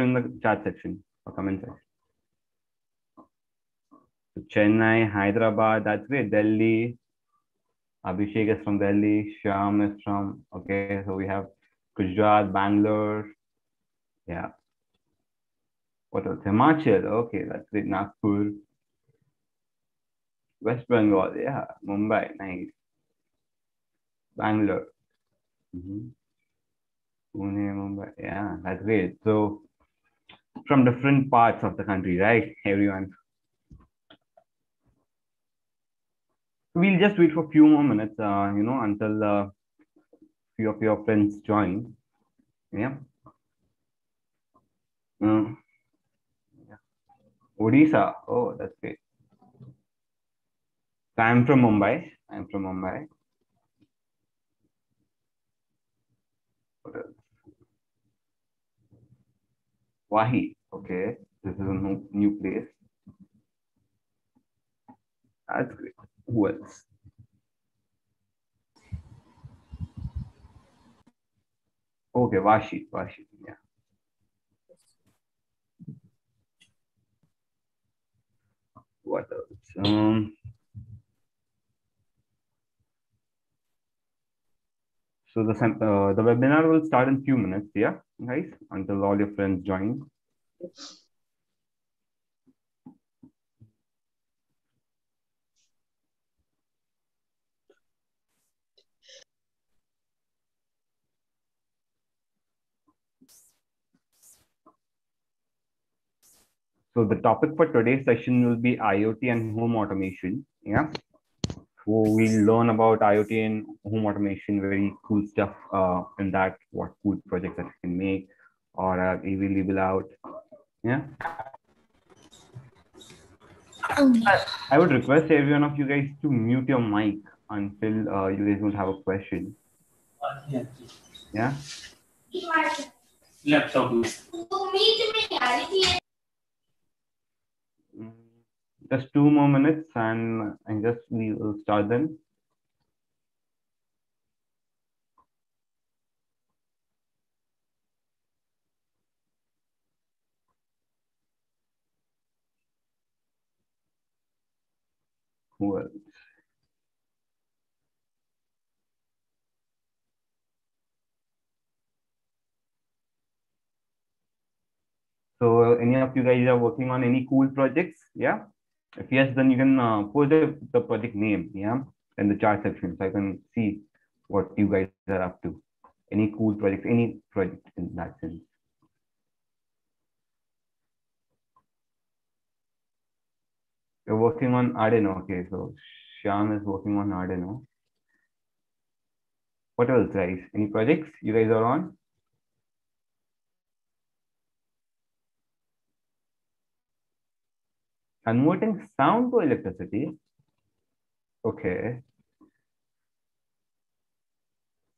in the chat section or comment section. So Chennai, Hyderabad, that's great. Delhi, Abhishek is from Delhi. Sham is from, okay, so we have Gujarat, Bangalore. Yeah. What else? Himachal, okay, that's great. Nagpur. West Bengal, yeah. Mumbai, nice. Bangalore. Mm-hmm. Pune, Mumbai, yeah, that's great. So from different parts of the country, right? Everyone. We'll just wait for a few more minutes, uh, you know, until a uh, few of your friends join. Yeah. Um, yeah. Odisha. Oh, that's great. I'm from Mumbai. I'm from Mumbai. Wahi. Okay, this is a new, new place. That's great. Who else? Okay, Vashi. Vashi. Yeah. What else? Um, So the, uh, the webinar will start in few minutes, yeah, guys, until all your friends join. So the topic for today's session will be IoT and home automation. Yeah. So we'll learn about IoT and home automation, very cool stuff uh, in that, what cool projects that you can make or uh, available out. Yeah. I would request every one of you guys to mute your mic until uh, you guys don't have a question. Yeah. Laptop. Just two more minutes and, and just we will start then. Else? So any of you guys are working on any cool projects? Yeah. If yes, then you can uh, post the, the project name, yeah, in the chat section, so I can see what you guys are up to. Any cool projects, any project in that sense. You're working on Arduino, okay, so Shyam is working on Arduino. What else, guys? Any projects you guys are on? Converting sound to electricity. Okay.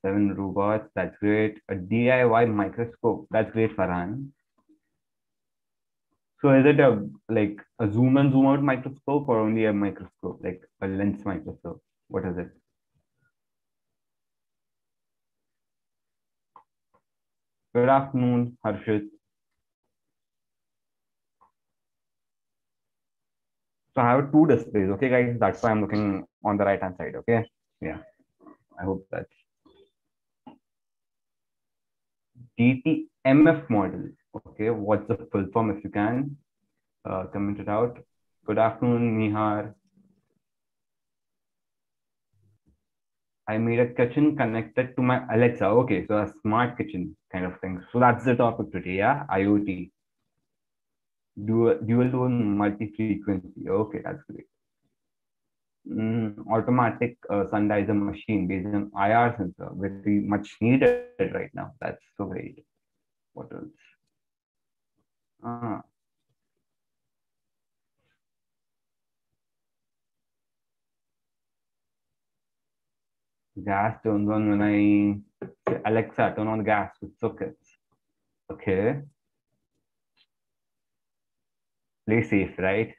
Seven robots, that's great. A DIY microscope, that's great, Farhan. So is it a like a zoom and zoom out microscope or only a microscope, like a lens microscope? What is it? Good afternoon, Harshit. So I have two displays. Okay, guys, that's why I'm looking on the right hand side. Okay, yeah. I hope that DTMF model. Okay, what's the full form if you can uh, comment it out. Good afternoon, Nihar. I made a kitchen connected to my Alexa. Okay, so a smart kitchen kind of thing. So that's the topic today, yeah? IoT dual, dual tone multi-frequency. Okay, that's great. Mm, automatic uh, sundizer machine based on IR sensor, very much needed right now. That's so great. What else? Ah. Gas turns on when I Alexa turn on gas with sockets. Okay. Play safe, right?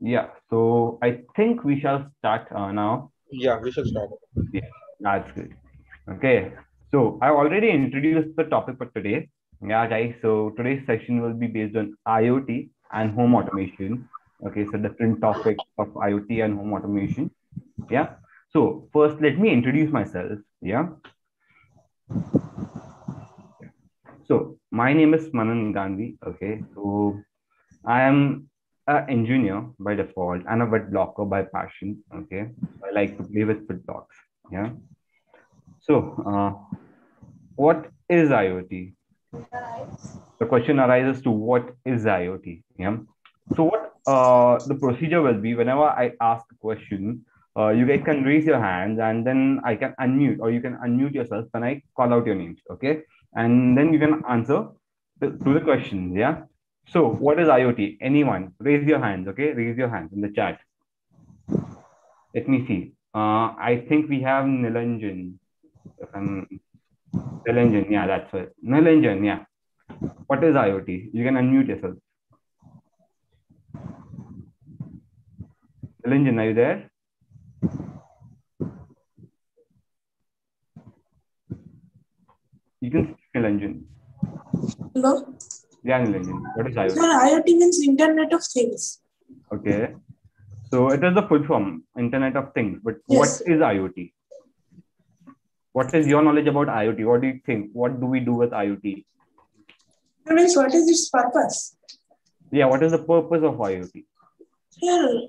Yeah, so I think we shall start uh, now. Yeah, we shall start. Yeah, that's good. Okay. So I already introduced the topic for today. Yeah, guys. So today's session will be based on IoT and home automation. Okay, so different topics of IoT and home automation. Yeah. So first, let me introduce myself. Yeah. So my name is Manan Gandhi. Okay. So I am an engineer by default and a web blocker by passion. Okay. I like to play with WitBlox. Yeah. So uh, what is IoT? The question arises to what is IoT? Yeah. So what uh, the procedure will be whenever I ask a question, uh, you guys can raise your hands and then I can unmute or you can unmute yourself when I call out your names. Okay. And then you can answer to the questions. Yeah. So what is IoT? Anyone raise your hands. Okay. Raise your hands in the chat. Let me see. Uh, I think we have Nilanjan. Um, Nilanjan. Yeah, that's it. Nilanjan. Yeah. What is IoT? You can unmute yourself. Nilanjan, are you there? You can Nilanjan. Hello. Yeah, Nilanjan. What is IoT? Sir, IoT means Internet of Things. Okay. So it is the full form, Internet of Things. But Yes. what is IoT? What is your knowledge about IoT? What do you think? What do we do with IoT? That means what is its purpose? Yeah, what is the purpose of IoT? Here,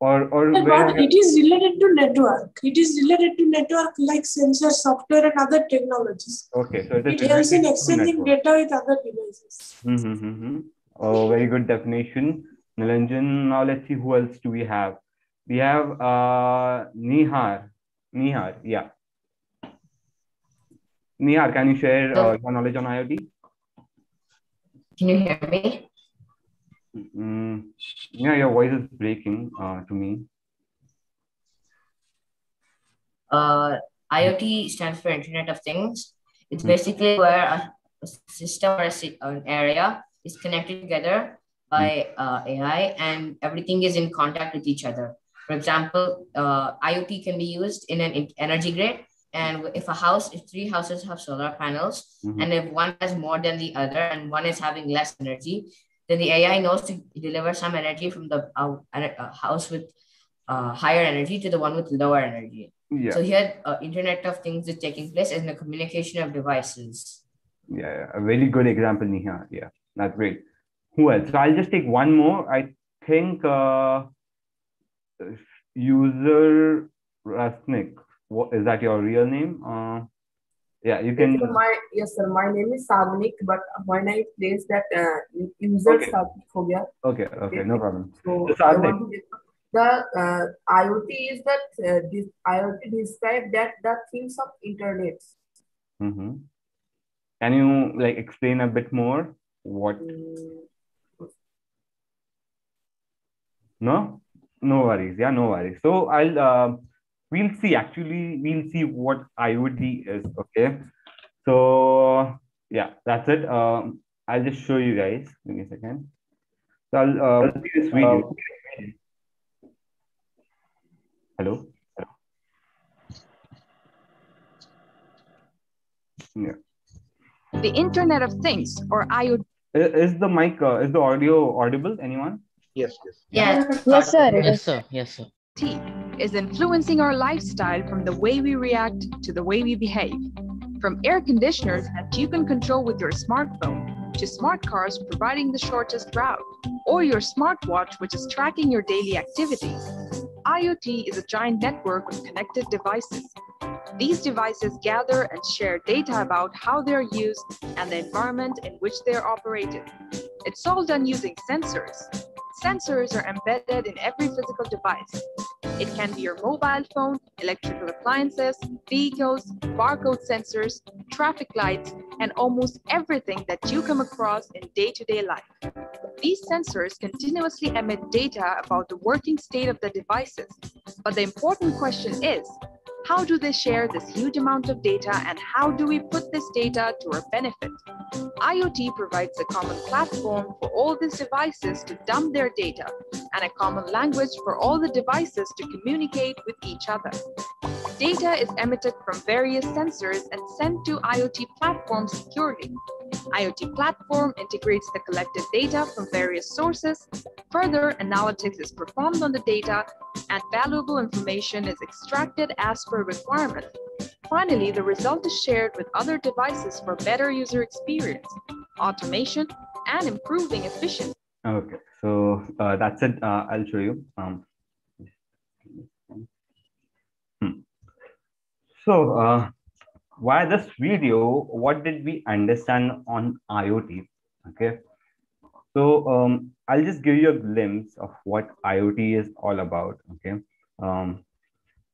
Or or but where it is related to network. It is related to network like sensor, software, and other technologies. okay, so it is It helps in related exchanging data with other devices. Mm-hmm, mm-hmm. Oh, very good definition. Nilanjan. Now let's see who else do we have. We have uh Nihar. Nihar, yeah. Nihar, can you share uh, your knowledge on IoT? Can you hear me? Mm, yeah, your voice is breaking uh, to me. Uh, IoT stands for Internet of Things. It's Hmm. basically where a, a system or a, an area is connected together by uh, AI and everything is in contact with each other. For example, uh, IoT can be used in an energy grid. And if a house, if three houses have solar panels, Mhm. and if one has more than the other and one is having less energy, then the AI knows to deliver some energy from the uh, uh, house with uh, higher energy to the one with lower energy. Yeah, So here, uh, Internet of Things is taking place in the communication of devices. yeah, yeah, a very good example, Nihar. Yeah, that's great. Who else? So I'll just take one more. I think uh, user Rasnik. What is that your real name? Uh, yeah, you can. Yes, sir. My, yes, sir. My name is Sagnik, but when I place that uh, user okay. Sagnik ho. Okay, okay, no problem. So, so The uh, IoT is that uh, this IoT describe that the things of internet. Mm-hmm. Can you like explain a bit more? What? Mm. No, no worries. Yeah, no worries. So I'll. Uh, we'll see. Actually, we'll see what IoT is. Okay. So yeah, that's it. Um, I'll just show you guys. Give me a second. So I'll uh, play this video. Hello. Yeah. The Internet of Things, or IoT, Is the mic? Uh, is the audio audible? Anyone? Yes, yes. Yeah. Yes, sir. It Yes, sir. Yes, sir. Is influencing our lifestyle from the way we react to the way we behave. From air conditioners that you can control with your smartphone to smart cars providing the shortest route, or your smartwatch, which is tracking your daily activities. IoT is a giant network of connected devices. These devices gather and share data about how they're used and the environment in which they're operated. It's all done using sensors. Sensors are embedded in every physical device. It can be your mobile phone, electrical appliances, vehicles, barcode sensors, traffic lights, and almost everything that you come across in day to day life. These sensors continuously emit data about the working state of the devices. But the important question is How do they share this huge amount of data and how do we put this data to our benefit? IoT provides a common platform for all these devices to dump their data and a common language for all the devices to communicate with each other. Data is emitted from various sensors and sent to IoT platforms securely. IoT platform integrates the collected data from various sources. Further analytics is performed on the data and valuable information is extracted as per requirement. Finally, the result is shared with other devices for better user experience, automation, and improving efficiency. Okay, so uh, that's it. Uh, I'll show you. Um, hmm. So, uh, via this video, what did we understand on IoT? Okay, so um, I'll just give you a glimpse of what IoT is all about. Okay, um,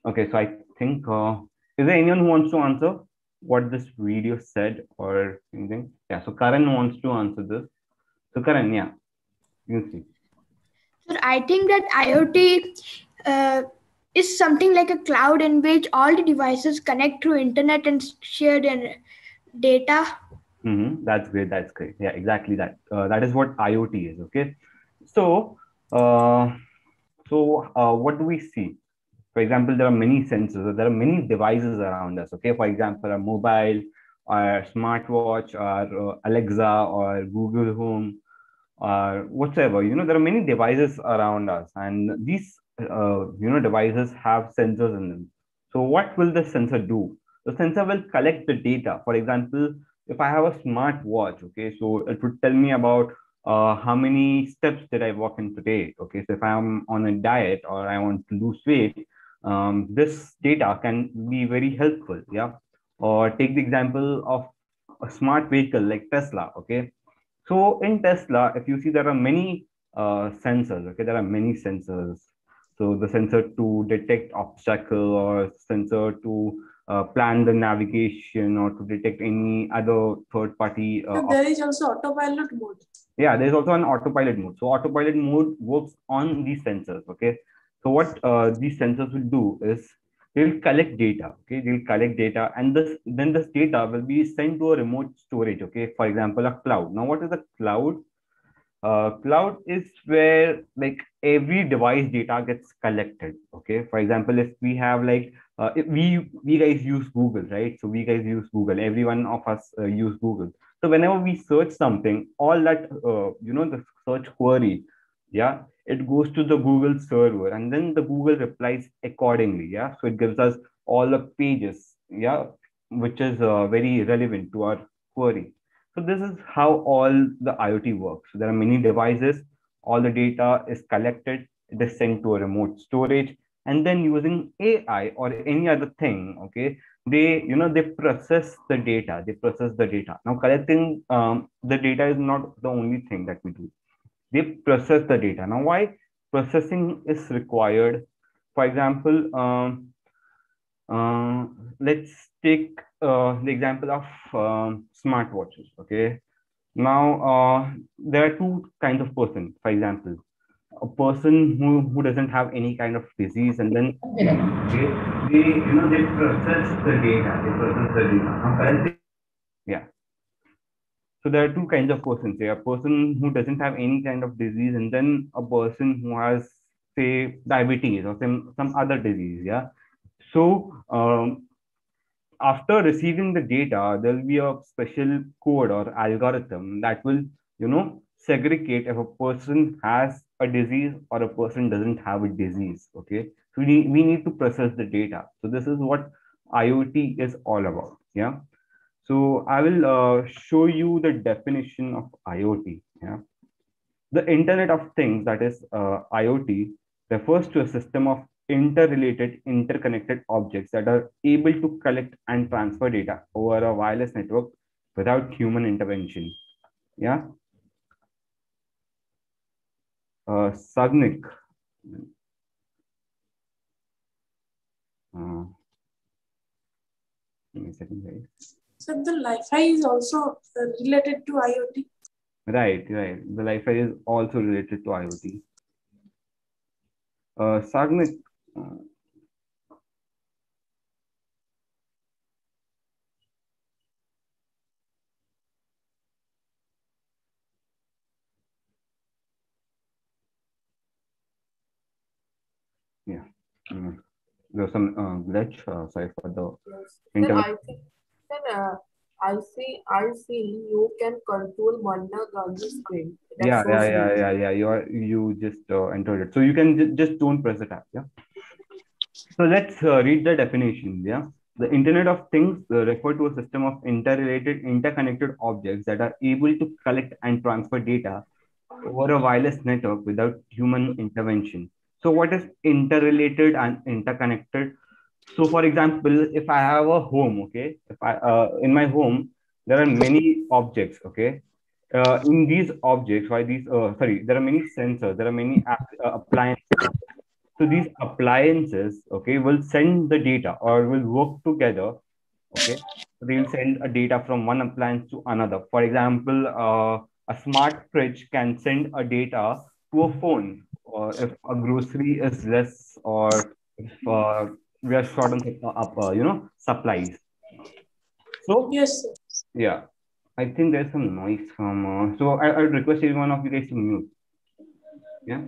okay. So I think uh, is there anyone who wants to answer what this video said or anything? Yeah. So Karan wants to answer this. So Karan, yeah, you see. So I think that IoT uh, is something like a cloud in which all the devices connect through internet and share their data. Mm-hmm. That's great. That's great. Yeah, exactly that. Uh, that is what IoT is. Okay. So, uh, so uh, what do we see? For example, there are many sensors. There are many devices around us. Okay. For example, a mobile, or smartwatch, or uh, Alexa, or Google Home, or whatever. You know, there are many devices around us, and these uh, you know devices have sensors in them. So, what will the sensor do? The sensor will collect the data. For example, if I have a smart watch, okay, so it would tell me about uh, how many steps did I walk in today. Okay, so if I'm on a diet or I want to lose weight, um, this data can be very helpful. Yeah. Or take the example of a smart vehicle like Tesla. Okay. So in Tesla, if you see there are many uh, sensors. Okay, there are many sensors. So the sensor to detect obstacle or sensor to uh, plan the navigation or to detect any other third party. Uh, there is also autopilot mode. yeah there's also an autopilot mode. So autopilot mode works on these sensors okay? So what uh, these sensors will do is they'll collect data okay? They'll collect data and this then this data will be sent to a remote storage okay? For example a cloud. Now what is a cloud uh, cloud is where like every device data gets collected okay? For example if we have like uh, we we guys use google right? So we guys use google. Every one of us uh, use google. So whenever we search something all that uh, you know the search query yeah it goes to the google server and then the google replies accordingly yeah? So it gives us all the pages yeah which is uh, very relevant to our query so this is how all the iot works. So there are many devices. All the data is collected. It is sent to a remote storage. And then using ai or any other thing okay they you know they process the data. They process the data. Now collecting um, the data is not the only thing that we do. They process the data. Now why? Processing is required. For example um, uh, let's take uh, the example of um, smartwatches okay? Now uh, there are two kinds of person for example. A person who, who doesn't have any kind of disease and then they, they you know they process the data they process the data. Yeah. So there are two kinds of persons there a person who doesn't have any kind of disease and then a person who has say diabetes or some some other disease yeah? So um, after receiving the data there will be a special code or algorithm that will you know segregate if a person has a disease or a person doesn't have a disease okay? So we need, we need to process the data. So this is what iot is all about yeah? So i will uh, show you the definition of iot yeah? The internet of things that is uh, iot refers to a system of interrelated interconnected objects that are able to collect and transfer data over a wireless network without human intervention yeah uh, Sagnik. Uh, give me a second, guys. So the Li-Fi is also uh, related to IoT. Right, right. The Li-Fi is also related to IoT. Uh, Sagnik, yeah, there's some uh, glitch. Uh, sorry for the internet. Then I think, then, uh, I see, I see. You can control one on the screen. That's yeah, so yeah, yeah, yeah, yeah. You are you just uh, entered it, so you can just, just don't press the tab. Yeah. So let's uh, read the definition. Yeah. The Internet of Things uh, refer to a system of interrelated, interconnected objects that are able to collect and transfer data over a wireless network without human intervention. So, what is interrelated and interconnected? So, for example, if I have a home, okay, if I uh, in my home there are many objects, okay. Uh, in these objects, why these? Uh, sorry, there are many sensors. There are many uh, appliances. So these appliances, okay, will send the data or will work together. Okay, so they'll send a data from one appliance to another. For example, uh, a smart fridge can send a data to a phone, or if a grocery is less, or if uh, we are short on uh, you know, supplies. So Yes, sir. yeah, I think there's some noise from. Uh, so I, I request every one of you guys to mute. Yeah.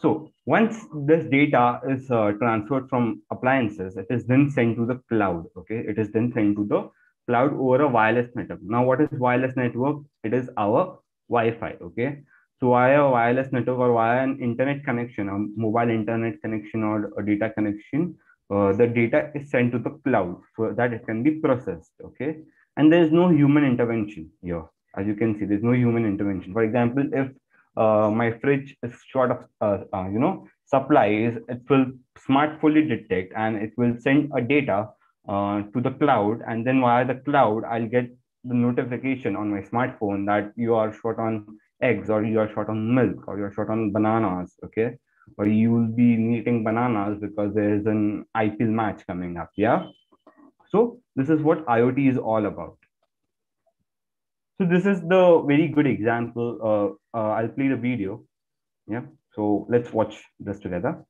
So once this data is uh, transferred from appliances, it is then sent to the cloud. Okay, it is then sent to the cloud over a wireless network. Now, what is wireless network? It is our Wi-Fi. Okay, so via a wireless network or via an internet connection, a mobile internet connection or a data connection, uh, the data is sent to the cloud so that it can be processed. Okay, and there is no human intervention here. As you can see, there's no human intervention. For example, if uh, my fridge is short of uh, uh, you know supplies. It will smartfully detect and it will send a data uh, to the cloud. And then via the cloud i'll get the notification on my smartphone that you are short on eggs or you are short on milk or you're short on bananas okay? Or you will be eating bananas because there is an ipl match coming up yeah? So this is what iot is all about so this is the very good example. Uh, uh, I'll play the video. Yeah. So let's watch this together.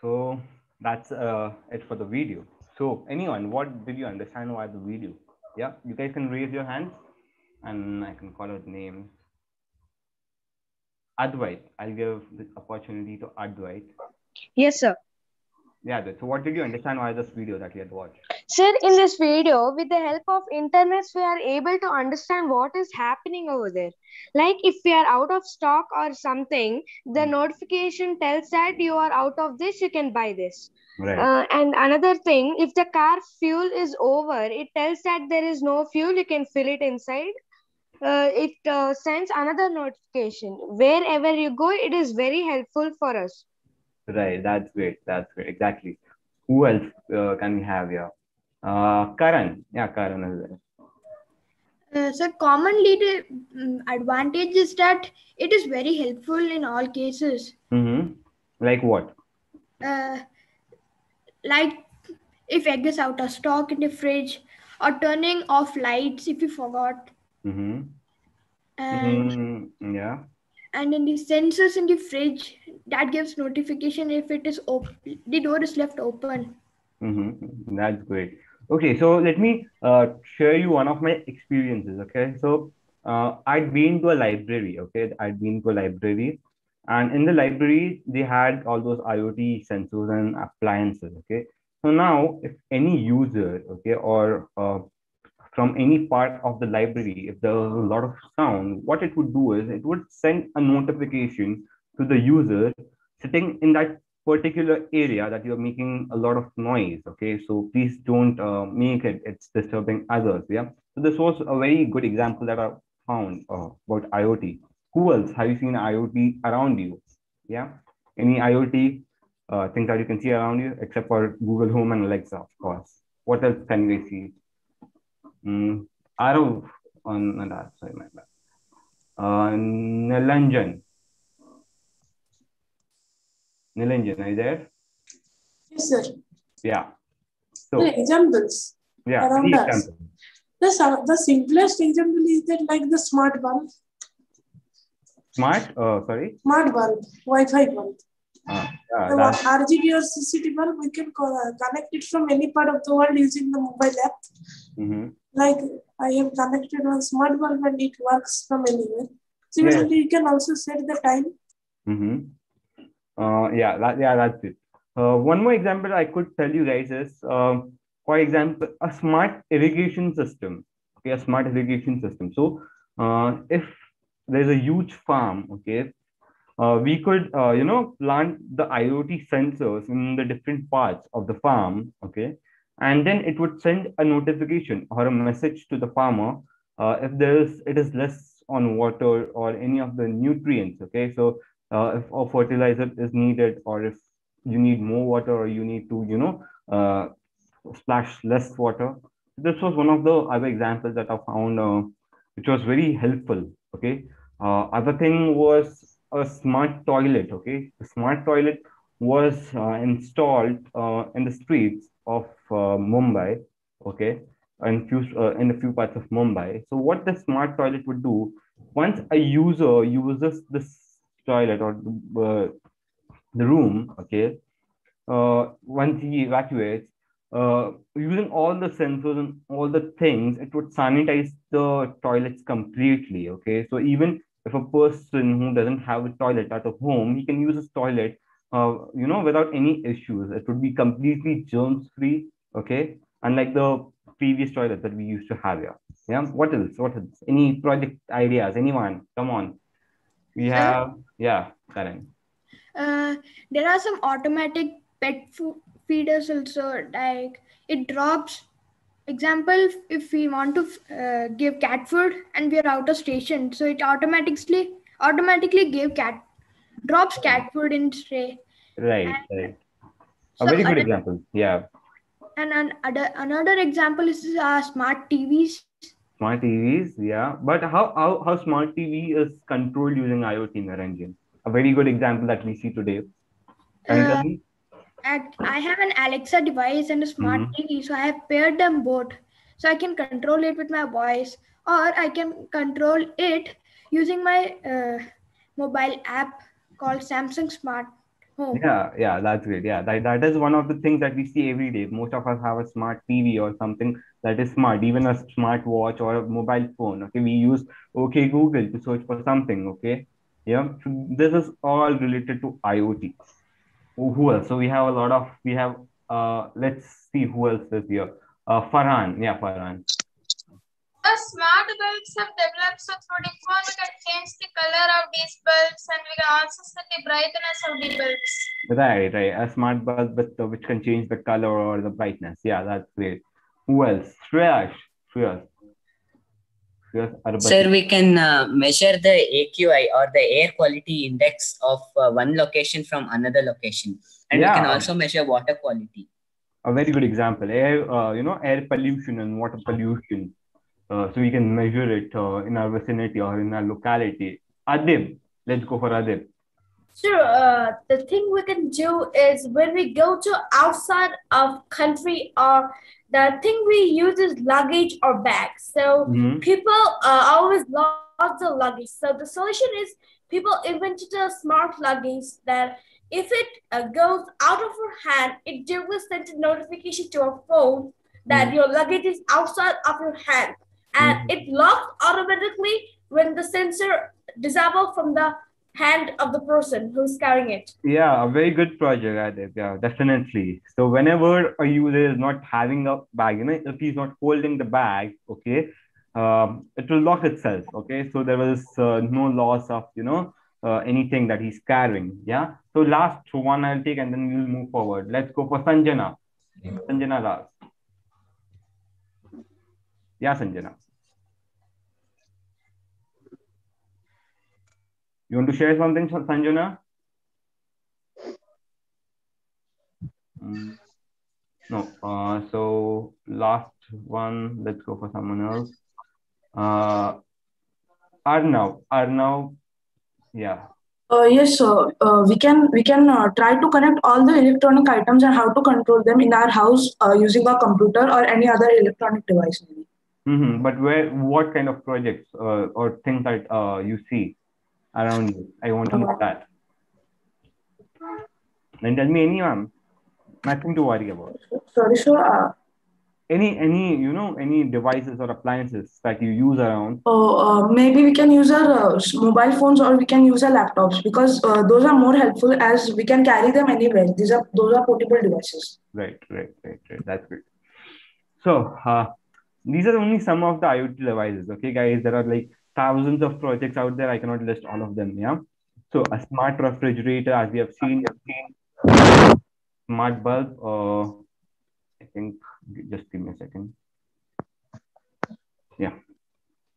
So that's uh, it for the video. So anyone, what did you understand via the video? Yeah, you guys can raise your hands, and I can call out names. Advait, I'll give the opportunity to Advait. Yes, sir. Yeah, so what did you understand via this video that you had watched? Sir, in this video, with the help of internets, we are able to understand what is happening over there. Like if we are out of stock or something, the Hmm. notification tells that you are out of this, you can buy this. Right. Uh, and another thing, if the car fuel is over, it tells that there is no fuel, you can fill it inside. Uh, it uh, sends another notification. Wherever you go, it is very helpful for us. Right, that's great. That's great. Exactly. Who else uh, can we have here? Uh, Karan. Yeah, Karan is there. Uh, so commonly the mm, advantage is that it is very helpful in all cases. Mm-hmm. Like what? Uh, like if egg is out of stock in the fridge or turning off lights if you forgot. Mm-hmm. And, Mm, yeah. and in the sensors in the fridge that gives notification if it is open the door is left open. Mm-hmm. That's great. Okay, so let me uh, share you one of my experiences. Okay, so uh, I'd been to a library. Okay, I'd been to a library, and in the library they had all those IoT sensors and appliances. Okay, so now if any user, okay, or uh, from any part of the library, if there was a lot of sound, what it would do is it would send a notification to the user sitting in that particular area that you're making a lot of noise okay? So please don't uh, make it it's disturbing others yeah? So this was a very good example that i found uh, about iot. Who else? Have you seen iot around you? Yeah? Any iot uh, things that you can see around you except for google home and alexa of course. What else can we see? Mm, Arav on on that sorry my bad. Uh, Nilanjan Nilanjan, are you there? Yes, sir. Yeah. So, The examples. yeah, around any us. The, so- the simplest example is that like the smart bulb, Smart, uh, sorry. smart bulb, Wi-Fi bulb. Uh, yeah, The RGB or CCTV bulb, we can uh, connect it from any part of the world using the mobile app. mhm. Like I have connected one smart bulb and it works from anywhere. Similarly, you can also set the time. Mm-hmm. Uh, yeah, that, yeah, that's it. Uh, one more example I could tell you guys is, um, for example, a smart irrigation system. Okay, a smart irrigation system. So, uh, if there's a huge farm, okay, uh, we could, uh, you know, plant the IoT sensors in the different parts of the farm, okay, and then it would send a notification or a message to the farmer uh, if there is it is less on water or any of the nutrients, okay. So uh, if a fertilizer is needed or if you need more water or you need to you know uh, splash less water. This was one of the other examples that i found uh, which was very helpful okay? Uh, other thing was a smart toilet okay? The smart toilet was uh, installed uh, in the streets of uh, mumbai okay? And few uh, in a few parts of mumbai. So what the smart toilet would do once a user uses this toilet or uh, the room, okay, uh, once he evacuates, uh, using all the sensors and all the things, it would sanitize the toilets completely, okay. So even if a person who doesn't have a toilet at a home, he can use his toilet, uh, you know, without any issues. It would be completely germs free, okay, unlike the previous toilet that we used to have here. Yeah. What else? What else? Any project ideas? Anyone? Come on. We have, yeah, Karan. Uh, there are some automatic pet food feeders also like it drops example if we want to uh, give cat food and we are out of station so it automatically automatically give cat drops cat food in tray Right, And- right. A very good example. Yeah. and an, other, another example is uh, smart tvs Smart TVs, yeah. But how, how, how smart TV is controlled using IoT Naranjan? A very good example that we see today. Uh, at, i have an alexa device and a smart Mhm. tv so i have paired them both so i can control it with my voice or i can control it using my uh, mobile app called samsung smart home Yeah, yeah, that's great. Yeah, that, that is one of the things that we see every day. Most of us have a smart TV or something that is smart, even a smart watch or a mobile phone. Okay, we use OK Google to search for something. Okay, yeah, so this is all related to IoT. Who who else? So we have a lot of we have. Uh, let's see who else is here. Uh, Farhan, yeah, Farhan. The smart bulbs have developed so through the we can change the color of these bulbs and we can also set the brightness of the bulbs. Right, right. A smart bulb with, uh, which can change the color or the brightness. Yeah, that's great. Who else? Shreyash. Shreyash. Shreyash Sir, we can uh, measure the AQI or the air quality index of uh, one location from another location. And we can also measure water quality. a very good example. Air, uh, you know, air pollution and water pollution. Uh, so we can measure it uh, in our vicinity or in our locality. Adib, let's go for Adib. Sure. Uh, the thing we can do is when we go to outside of country or the thing we use is luggage or bags. So Mhm. people uh, always lost the luggage. So the solution is people invented a smart luggage that if it uh, goes out of your hand, it directly sends a notification to your phone that Mhm. your luggage is outside of your hand, and it locks automatically when the sensor disable from the hand of the person who's carrying it. Yeah, a very good project, Adib. Yeah, definitely. So whenever a user is not having a bag, you know, if he's not holding the bag, okay, um, it will lock itself. Okay, so there was uh, no loss of you know uh, anything that he's carrying. Yeah. So last one I'll take, and then we'll move forward. Let's go for Sanjana. Sanjana last. Yeah, Sanjana. You want to share something, Sanjana? Mm, No. Uh, so last one, let's go for someone else. Uh, Arnav. Arnav. Yeah. Uh, yes, sir. Uh, we can we can uh, try to connect all the electronic items and how to control them in our house uh, using a computer or any other electronic device. maybe. hmm But where, what kind of projects uh, or things that uh, you see around you? I want to know that. Then tell me any anyone. Nothing to worry about. Sorry, sir. Uh, Any, any, you know, any devices or appliances that you use around. oh, uh, maybe we can use our uh, mobile phones or we can use our laptops because uh, those are more helpful as we can carry them anywhere. These are those are portable devices. Right, right, right, right. That's good. So, uh, these are only some of the IoT devices. Okay, guys, there are like thousands of projects out there. I cannot list all of them. Yeah. So, a smart refrigerator, as we have seen, smart bulb. Uh, I think just give me a second. Yeah.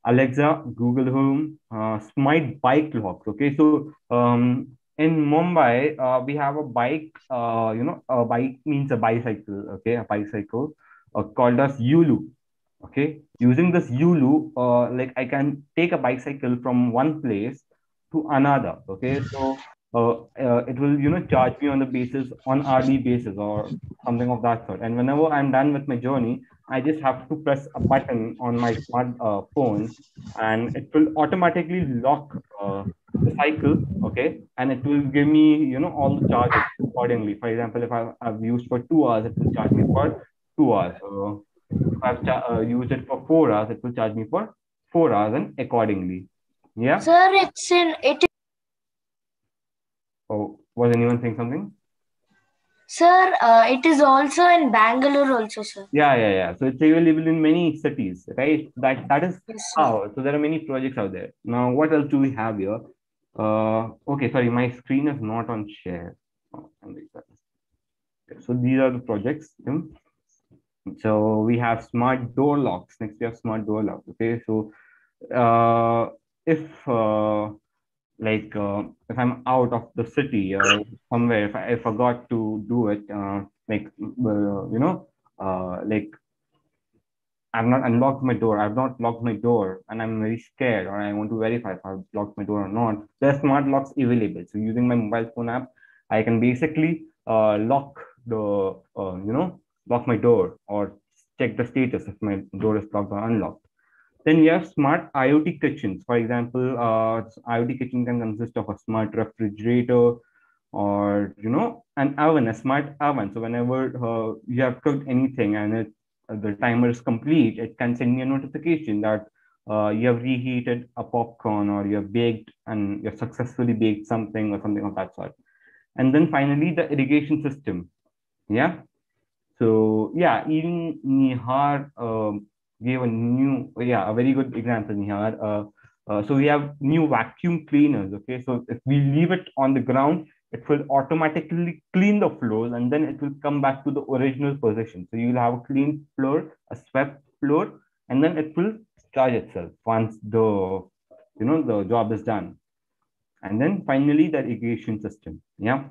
Alexa, Google Home, uh, smart bike locks. Okay, so um, in Mumbai, uh, we have a bike. Uh, you know, a bike means a bicycle. Okay, a bicycle uh, called as Yulu. Okay, using this Yulu, uh, like I can take a bicycle from one place to another. Okay, so uh, uh, it will you know charge me on the basis on hourly basis or something of that sort. And whenever I'm done with my journey, I just have to press a button on my smart uh, phone, and it will automatically lock uh, the cycle. Okay, and it will give me you know all the charges accordingly. For example, if I, I've used for two hours, it will charge me for two hours. If I've uh, used it for four hours, it will charge me for four hours, and accordingly. Yeah. Sir, it's in it. Oh, was anyone saying something? Sir, uh, it is also in Bangalore also, sir. Yeah, yeah, yeah. So it's available in many cities, right? That that is Yes, how. So there are many projects out there. Now, what else do we have here? Uh, okay, sorry, my screen is not on share. Oh, and like that. Okay, So these are the projects. So we have smart door locks. Next, we have smart door locks. Okay, so uh, if uh, like uh, if I'm out of the city or somewhere, if I, forgot to do it, uh, like you know, uh, like I've not unlocked my door, I've not locked my door, and I'm very scared, or I want to verify if I've locked my door or not. There are smart locks available. So using my mobile phone app, I can basically uh, lock the uh, you know lock my door or check the status if my door is locked or unlocked. Then we have smart IoT kitchens. For example, uh, IoT kitchen can consist of a smart refrigerator or you know an oven, a smart oven. So whenever uh, you have cooked anything and it the timer is complete, it can send me a notification that uh, you have reheated a popcorn or you have baked and you have successfully baked something or something of that sort. And then finally, the irrigation system. Yeah. So yeah, even Nihar um, gave a new, yeah, a very good example, Nihar. Uh, uh, so we have new vacuum cleaners. Okay, so if we leave it on the ground, it will automatically clean the floors and then it will come back to the original position. So you'll have a clean floor, a swept floor, and then it will charge itself once the you know the job is done. And then finally the irrigation system. Yeah.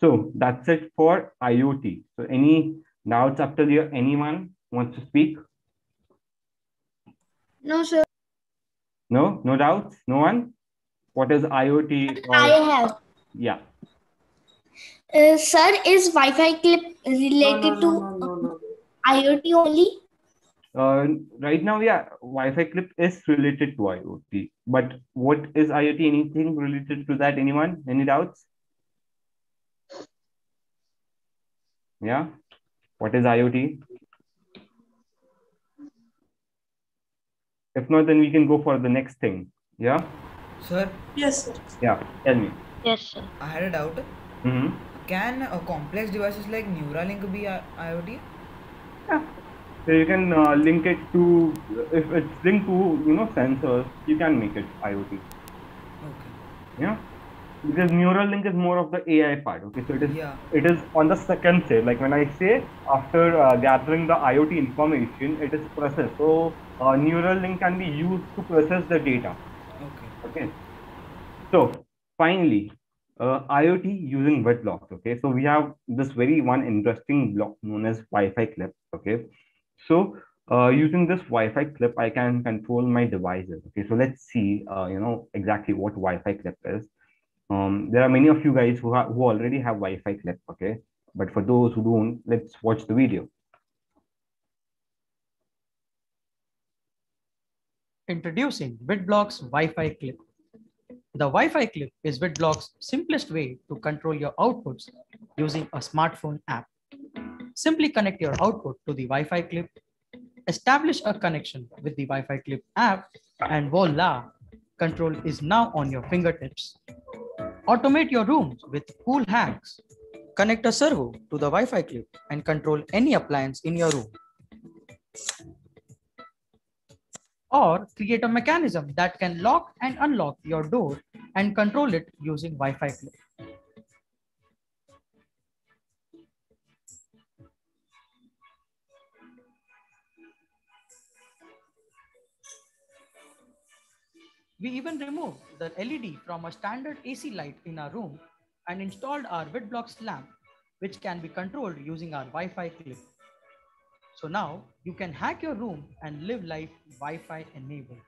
So that's it for IoT. So any Now it's up to you. Anyone wants to speak? No, sir. No, no doubts. No one. What is IoT? or- I have. Yeah. Uh, sir, is Wi-Fi clip related no, to no, no, no. IoT only? Uh, right now, yeah, Wi-Fi clip is related to IoT. But what is IoT? Anything related to that? Anyone? Any doubts? Yeah. What is IoT? If not, then we can go for the next thing. Yeah. Sir, Yes, sir. Yeah. Tell me. Yes, sir. I had a doubt. hmm Can uh, complex devices like Neuralink be I- IoT? So you can uh, link it to if it's linked to you know sensors, you can make it IoT. Okay. Yeah. Because Neuralink is more of the AI part. Okay, so it is Yeah. it is on the second stage. Like when I say after uh, gathering the IoT information, it is processed. So uh, Neuralink can be used to process the data. Okay. Okay. So finally, uh, IoT using WitBlox. Okay. So we have this very one interesting block known as Wi-Fi clip. Okay. So uh, using this Wi-Fi clip, I can control my devices. Okay. So let's see, uh, you know, exactly what Wi-Fi clip is. Um, there are many of you guys who, who already have Wi-Fi clip. Okay. But for those who don't, let's watch the video. Introducing WitBlox's Wi-Fi clip. The Wi-Fi clip is WitBlox's simplest way to control your outputs using a smartphone app. Simply connect your output to the Wi-Fi clip, establish a connection with the Wi-Fi clip app, and voila, control is now on your fingertips. Automate your rooms with cool hacks. Connect a servo to the Wi-Fi clip and control any appliance in your room. Or create a mechanism that can lock and unlock your door and control it using Wi-Fi clip. We even removed the LED from a standard AC light in our room and installed our WitBlox lamp, which can be controlled using our Wi-Fi clip. So now you can hack your room and live life Wi-Fi enabled.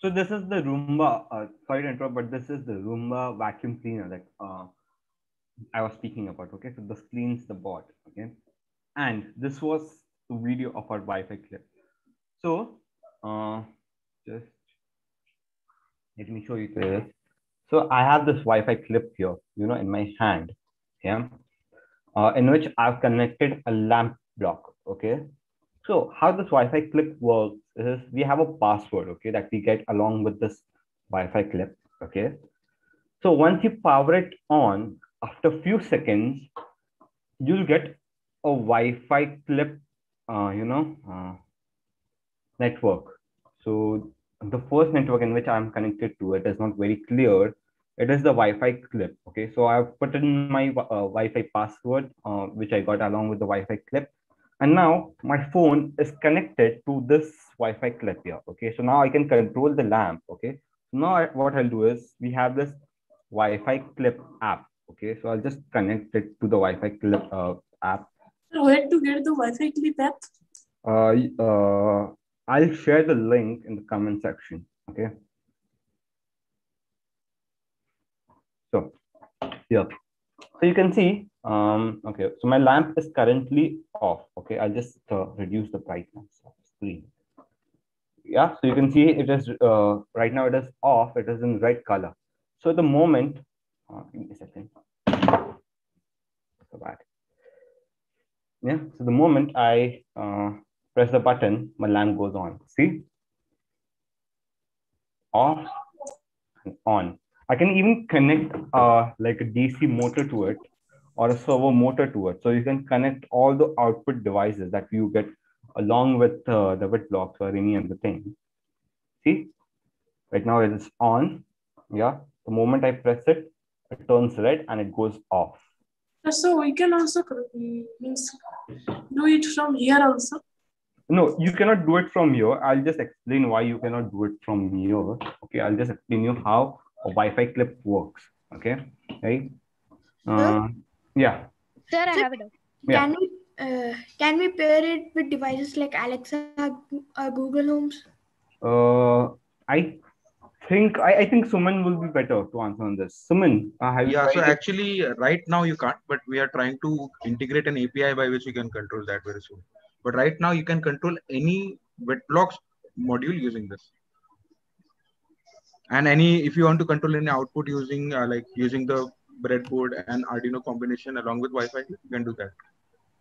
So this is the Roomba. Uh, sorry to interrupt, but this is the Roomba vacuum cleaner that uh, I was speaking about. Okay, so this cleans the bot. Okay, and this was the video of our Wi-Fi clip. So uh, just let me show you this. So I have this Wi-Fi clip here, you know, in my hand. Yeah, uh, in which I've connected a lamp block. Okay, so how this Wi-Fi clip works is we have a password, okay, that we get along with this Wi-Fi clip, okay. So once you power it on, after a few seconds, you'll get a Wi-Fi clip, uh, you know, uh, network. So the first network in which I'm connected to it is not very clear. It is the Wi-Fi clip. Okay, so I've put in my uh, Wi-Fi password, uh, which I got along with the Wi-Fi clip. And now my phone is connected to this Wi-Fi clip here. Okay, so now I can control the lamp. Okay, so now I, what I'll do is we have this Wi-Fi clip app. Okay, so I'll just connect it to the Wi-Fi clip uh, app. Where to get the Wi-Fi clip app? Uh, uh, I'll share the link in the comment section. Okay. So yeah, so you can see. Um, okay, so my lamp is currently off. Okay, I'll just uh, reduce the brightness of the screen. Yeah, so you can see it is uh, right now. It is off. It is in red color. So the moment, uh, give me a second. So bad. Yeah. So the moment I uh, press the button, my lamp goes on. See? Off and on. I can even connect uh, like a DC motor to it or a servo motor to it. So you can connect all the output devices that you get along with uh, the WitBlox or any other thing. See? Right now it is on. Yeah. The moment I press it, it turns red and it goes off. So we can also means do it from here also. No, you cannot do it from here. I'll just explain why you cannot do it from here. Okay, I'll just explain you how a Wi-Fi clip works. Okay, right? Uh, yeah. Sir, I have a doubt. Yeah. Can we uh, can we pair it with devices like Alexa or Google Homes? Uh, I think I, I think Suman will be better to answer on this. Suman, uh, have you Yeah, so it? actually, uh, right now you can't, but we are trying to integrate an API by which you can control that very soon. But right now, you can control any WitBlox module using this. And any, if you want to control any output using uh, like using the breadboard and Arduino combination along with Wi-Fi, you can do that.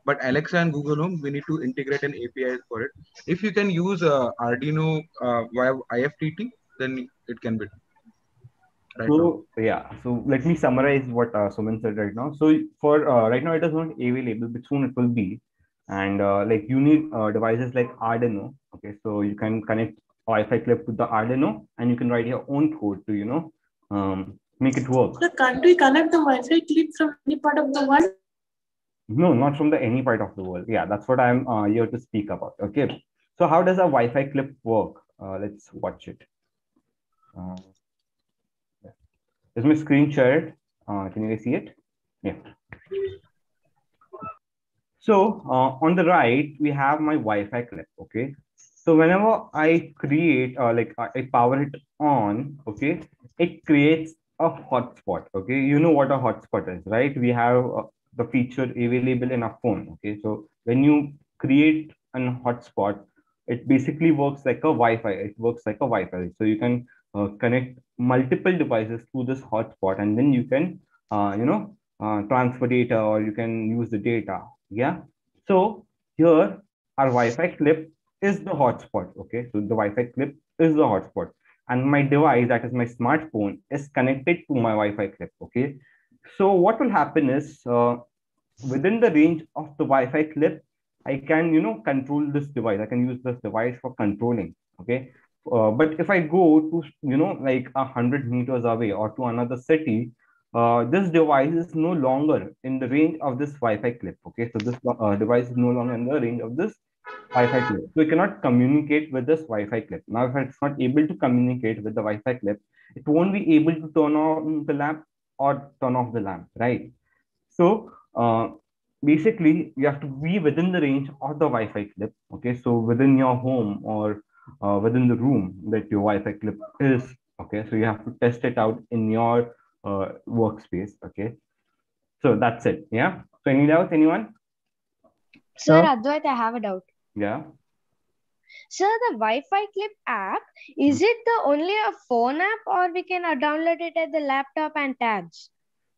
But Alexa and Google Home, we need to integrate an API for it. If you can use uh, Arduino uh, via IFTT, then it can be done. Right now. So yeah, so let me summarize what uh, Suman said right now. So for uh, right now, it is not available, but soon it will be. And uh, like you need uh, devices like Arduino. Okay, so you can connect Wi-Fi clip to the Arduino, and you can write your own code to you know um, make it work. So can't we connect the Wi-Fi clip from any part of the world? No, not from the any part of the world. Yeah, that's what I'm uh, here to speak about. Okay, so how does a Wi-Fi clip work? Uh, let's watch it. Uh, yeah. is my screen shared? Uh, can you guys see it? Yeah. So uh, on the right, we have my Wi-Fi clip. Okay. So whenever I create, uh, like I I power it on, okay, it creates a hotspot. Okay, you know what a hotspot is, right? We have uh, the feature available in our phone. Okay, so when you create an hotspot, it basically works like a Wi-Fi. It works like a Wi-Fi. So you can uh, connect multiple devices to this hotspot, and then you can, uh, you know, uh, transfer data or you can use the data. Yeah. So here our Wi-Fi clip is the hotspot. Okay, so the Wi-Fi clip is the hotspot, and my device, that is my smartphone, is connected to my Wi-Fi clip. Okay, so what will happen is uh, within the range of the Wi-Fi clip, I can you know control this device. I can use this device for controlling. Okay, uh, but if I go to you know like a hundred meters away or to another city, uh, this device is no longer in the range of this Wi-Fi clip. Okay, so this uh, device is no longer in the range of this Wi-Fi clip. So we cannot communicate with this Wi-Fi clip. Now, if it's not able to communicate with the Wi-Fi clip, it won't be able to turn on the lamp or turn off the lamp, right? So uh, basically, you have to be within the range of the Wi-Fi clip. Okay, so within your home or uh, within the room that your Wi-Fi clip is. Okay, so you have to test it out in your uh, workspace. Okay, so that's it. Yeah. So any doubts, anyone? Sir, Advait, I have a doubt. Yeah. Sir, the Wi-Fi clip app, is it the only a phone app or we can uh, download it at the laptop and tabs?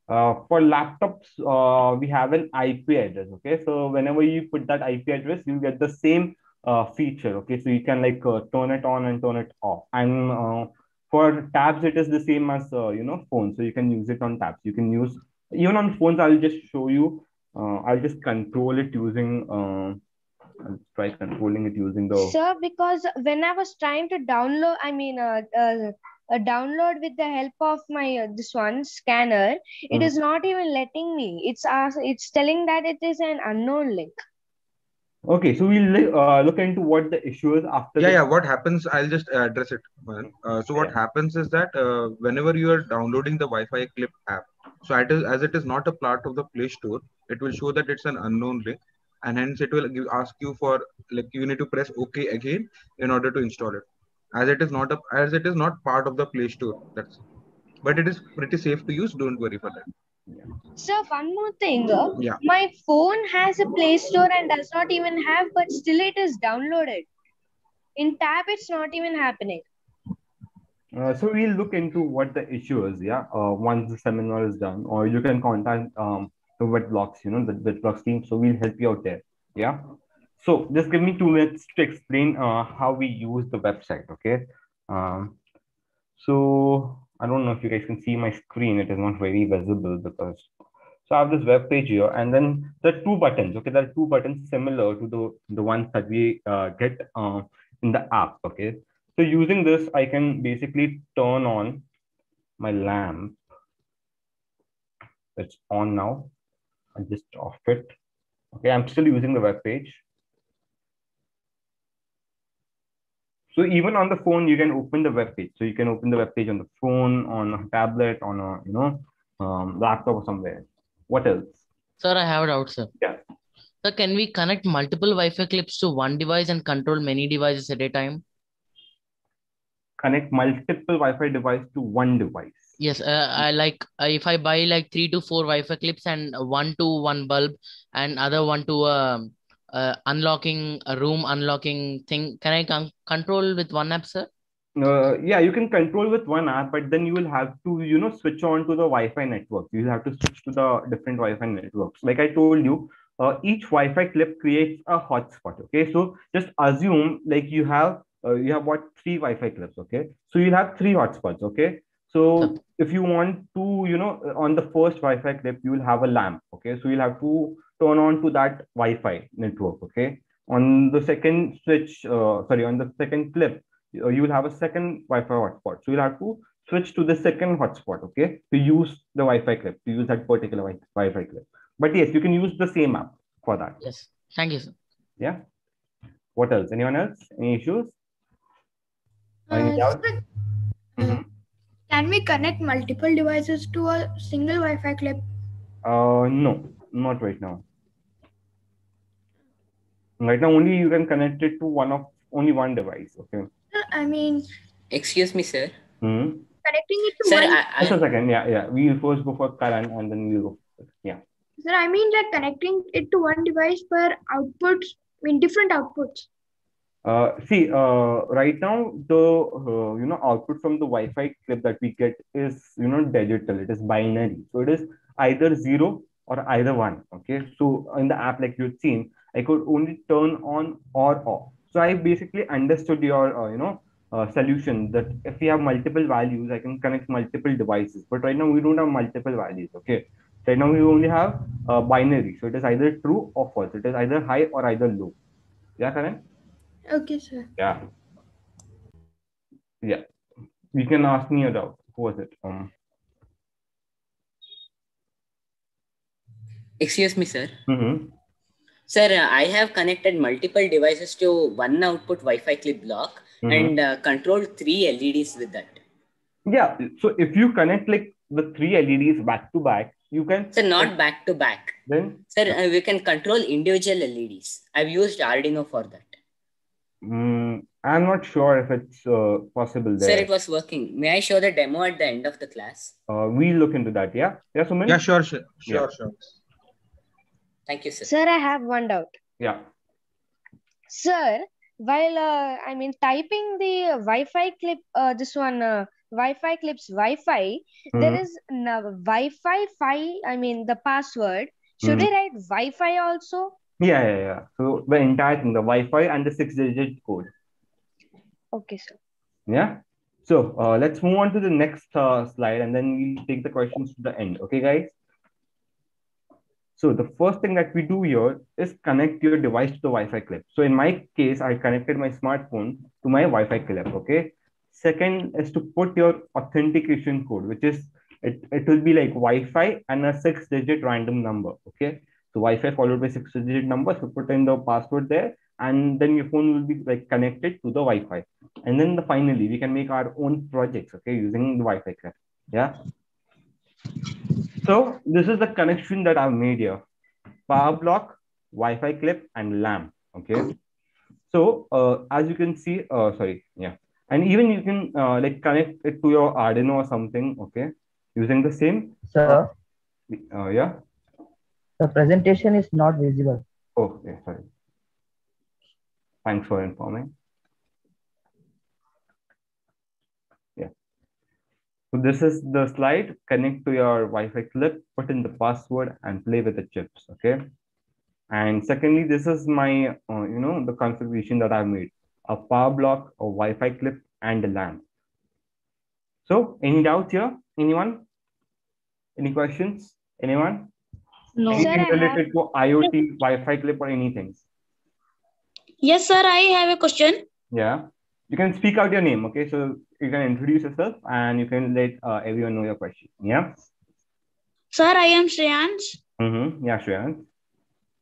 Uh, for laptops, uh, we have an IP address. Okay, so whenever you put that IP address, you get the same uh, feature. Okay, so you can like uh, turn it on and turn it off. And uh, for tabs, it is the same as uh, you know phone, so you can use it on tabs. You can use even on phones. I'll just show you. Uh, I'll just control it using. Uh, I'll try controlling it using the. Sir, because when I was trying to download, I mean, uh, uh, uh, download with the help of my uh, this one scanner, it Mhm. is not even letting me. It's uh, it's telling that it is an unknown link. Okay, so we'll uh, look into what the issue is after. yeah the- yeah what happens i'll just uh, address it. Uh, so what happens is that uh, whenever you are downloading the wi-fi clip app so it is, as it is not a part of the play store it will show that it's an unknown link and hence it will give, ask you for like you need to press ok again in order to install it as it is not a as it is not part of the play store that's but it is pretty safe to use don't worry for that Sir, one more thing. uh, Yeah. My phone has a Play Store and does not even have, but still it is downloaded. In tab, it's not even happening. Uh, so we'll look into what the issue is, yeah. Uh, once the seminar is done, or you can contact um the WitBlox, you know, the WitBlox team. So we'll help you out there, yeah. So just give me two minutes to explain uh how we use the website, okay? Um, so I don't know if you guys can see my screen. It is not very visible because so I have this web page here, and then there are two buttons. Okay, there are two buttons similar to the the ones that we uh, get uh, in the app. Okay, so using this, I can basically turn on my lamp. It's on now. I just off it. Okay, I'm still using the web page. So even on the phone, you can open the web page. So you can open the web page on the phone, on a tablet, on a you know um, laptop or somewhere. What else? Sir, I have a doubt, sir. Yeah. So can we connect multiple Wi-Fi clips to one device and control many devices at a time? Connect multiple Wi-Fi device to one device. Yes, uh, I like uh, if I buy like three to four Wi-Fi clips and one to one bulb and other one to um, uh, unlocking a room unlocking thing. Can I con control with one app, sir? Uh, yeah, you can control with one app, but then you will have to, you know, switch on to the Wi-Fi network. You have to switch to the different Wi-Fi networks. Like I told you, uh, each Wi-Fi clip creates a hotspot. Okay, so just assume like you have uh, you have what three Wi-Fi clips. Okay, so you'll have three hotspots. Okay, so if you want to, you know, on the first Wi-Fi clip, you will have a lamp. Okay, so you'll have to turn on to that Wi-Fi network. Okay, on the second switch, uh, sorry, on the second clip, uh, you will have a second Wi-Fi hotspot. So you'll have to switch to the second hotspot. Okay, to use the Wi-Fi clip to use that particular wi- Wi-Fi clip. But yes, you can use the same app for that. Yes. Thank you, sir. Yeah. What else? Anyone else? Any issues? Any Uh, doubts? sir, Mhm. Can we connect multiple devices to a single Wi-Fi clip? Uh, no, not right now. Right now, only you can connect it to one of only one device. Okay. I mean, Excuse me, sir. Hmm. connecting it to Sir, one. I, Just a I, second. Yeah, yeah. We'll first go for Karan and then we'll go. Yeah. Sir, I mean like connecting it to one device per outputs, I mean different outputs. Uh, see, uh, right now the uh, you know output from the Wi-Fi clip that we get is you know digital. It is binary, so it is either zero or either one. Okay, so in the app like you've seen, I could only turn on or off. So I basically understood your uh, you know uh, solution that if we have multiple values, I can connect multiple devices. But right now we don't have multiple values. Okay, right now we only have uh, binary, so it is either true or false. It is either high or either low. Yeah, Karan? Okay, sir. Yeah. Yeah. You can ask me a doubt. Who was it? Um. excuse me, sir. mhm. Sir, uh, I have connected multiple devices to one output Wi-Fi clip block Mhm. and uh, controlled three LEDs with that. Yeah. So if you connect like the three LEDs back to back, you can. Sir, not back to back. Then Sir, uh, we can control individual LEDs. I've used Arduino for that. mm, I'm not sure if it's uh, possible Sir, it was working. May I show the demo at the end of the class? Uh, we'll look into that. Yeah. Yeah, Suman? Yeah, sure, sure, sure, Yeah. sure. Thank you, sir. Sir, I have one doubt. Yeah. Sir, while uh, I mean typing the Wi-Fi clip, uh, this one uh, Wi-Fi clips Wi-Fi, there Mhm. is n- Wi-Fi fi. I mean the password. Should Mhm. we write Wi-Fi also? Yeah, yeah, yeah. So the entire thing, the Wi-Fi and the six-digit code. Okay, sir. Yeah. So uh, let's move on to the next uh, slide and then we'll take the questions to the end. Okay, guys? So the first thing that we do here is connect your device to the Wi-Fi clip. So in my case, I connected my smartphone to my Wi-Fi clip. Okay. Second is to put your authentication code, which is it, it will be like Wi-Fi and a six-digit random number. Okay. So Wi-Fi followed by six-digit number. So put in the password there, and then your phone will be like connected to the Wi-Fi. And then the, finally, we can make our own projects. Okay, using the Wi-Fi clip. Yeah. So this is the connection that I've made here. Power block, Wi-Fi clip, and lamp. Okay. So uh, as you can see, uh, sorry, yeah, and even you can uh, like connect it to your Arduino or something. Okay, using the same. Sir, Uh, yeah. the presentation is not visible. Oh, yeah, sorry. Thanks for informing. So this is the slide. Connect to your Wi-Fi clip, put in the password, and play with the chips. Okay. And secondly, this is my, uh, you know, the configuration that I've made: a power block, a Wi-Fi clip, and a lamp. So, any doubts here? Anyone? Any questions? Anyone? No. Anything Sir, related to IoT, Wi-Fi clip, or anything? Yes, sir, I have a question. Yeah. You can speak out your name, okay? So you can introduce yourself and you can let uh, everyone know your question. Yeah. Sir, I am Shreyansh. Mm-hmm. Yeah, Shreyansh.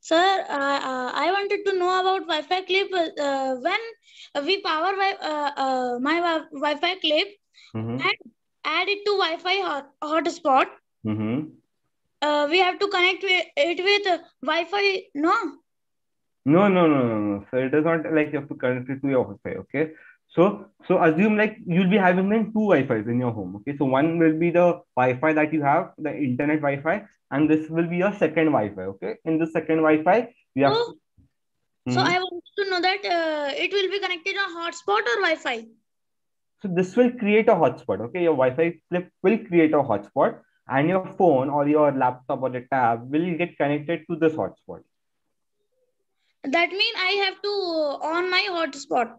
Sir, uh, uh, I wanted to know about Wi-Fi clip. Uh, when we power wi- uh, uh, my wi- Wi-Fi clip Mm-hmm. and add it to Wi-Fi hot- hotspot, Mm-hmm. uh, we have to connect it with Wi-Fi. No. No, no, no, no, no. So it is not like you have to connect it to your Wi-Fi. Okay. So so assume like you'll be having then two Wi-Fis in your home. Okay. So one will be the Wi-Fi that you have, the internet Wi-Fi, and this will be your second Wi-Fi. Okay. In the second Wi-Fi, you have. So, so Mhm. I want to know that uh, it will be connected on hotspot or Wi-Fi. So this will create a hotspot. Okay, your Wi-Fi clip will create a hotspot, and your phone or your laptop or the tab will get connected to this hotspot. That means I have to on my hotspot.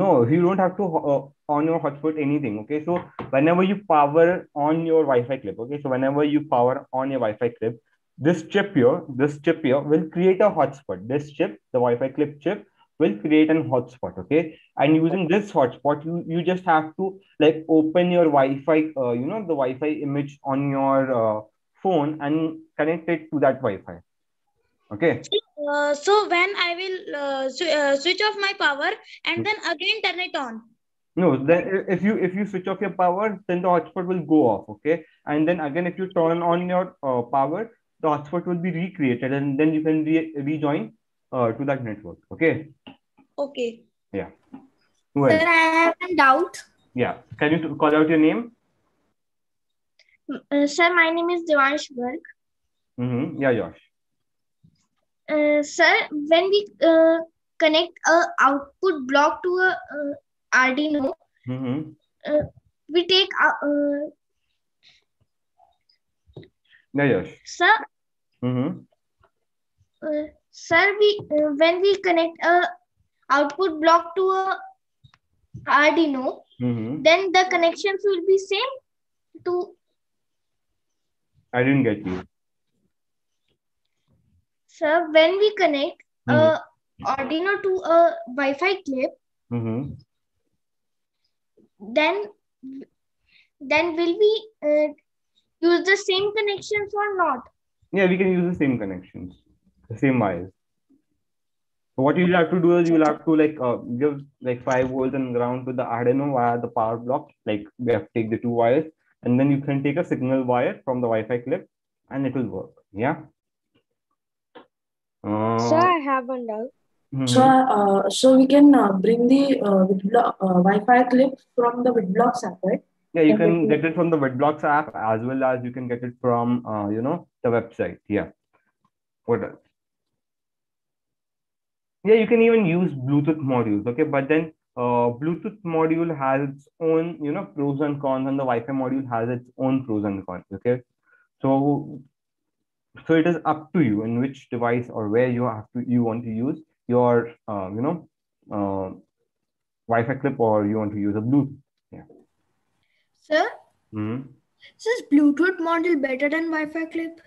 No, you don't have to uh, on your hotspot anything. Okay, so whenever you power on your Wi-Fi clip, okay, so whenever you power on your Wi-Fi clip, this chip here, this chip here will create a hotspot. This chip, the Wi-Fi clip chip, will create an hotspot. Okay, and using this hotspot, you you just have to like open your Wi-Fi, uh, you know, the Wi-Fi image on your uh, phone and connect it to that Wi-Fi. Okay. Uh, so when I will uh, sw- uh, switch off my power and then again turn it on. No, then if you if you switch off your power, then the hotspot will go off. Okay, and then again, if you turn on your uh, power, the hotspot will be recreated, and then you can re- rejoin uh, to that network. Okay. Okay. Yeah. Who else? Sir, I have a doubt. Yeah. Can you t- call out your name? Uh, sir, my name is Devansh Garg. Mm-hmm. Yeah, Josh. Uh, sir, when we uh, connect a output block to a uh, Arduino, Mm-hmm. uh, we take uh, uh, Yeah, Josh. sir, Mm-hmm. uh, sir, we uh, when we connect a output block to a Arduino, Mm-hmm. then the connections will be same to I didn't get you. Sir. When we connect Mhm. a Arduino to a Wi-Fi clip, Mm-hmm. then then will we uh, use the same connections or not? Yeah, we can use the same connections, the same wires. So what you'll have to do is you'll have to like uh, give like five volts and ground to the Arduino via the power block. Like we have to take the two wires, and then you can take a signal wire from the Wi-Fi clip, and it will work. Yeah. Uh, So I have one doubt. So, mhm. uh, so we can uh, bring the uh, Vidblo- uh, Wi-Fi clip from the WitBlox app, right? Yeah, you Can can get it from the WitBlox app as well as you can get it from uh, you know the website. Yeah. What else? Yeah, you can even use Bluetooth modules. Okay, but then uh, Bluetooth module has its own you know pros and cons, and the Wi-Fi module has its own pros and cons. Okay, so so it is up to you in which device or where you have to you want to use your uh, you know uh, Wi-Fi clip or you want to use a Bluetooth. Yeah. Sir, Mhm. so is Bluetooth model better than Wi-Fi clip?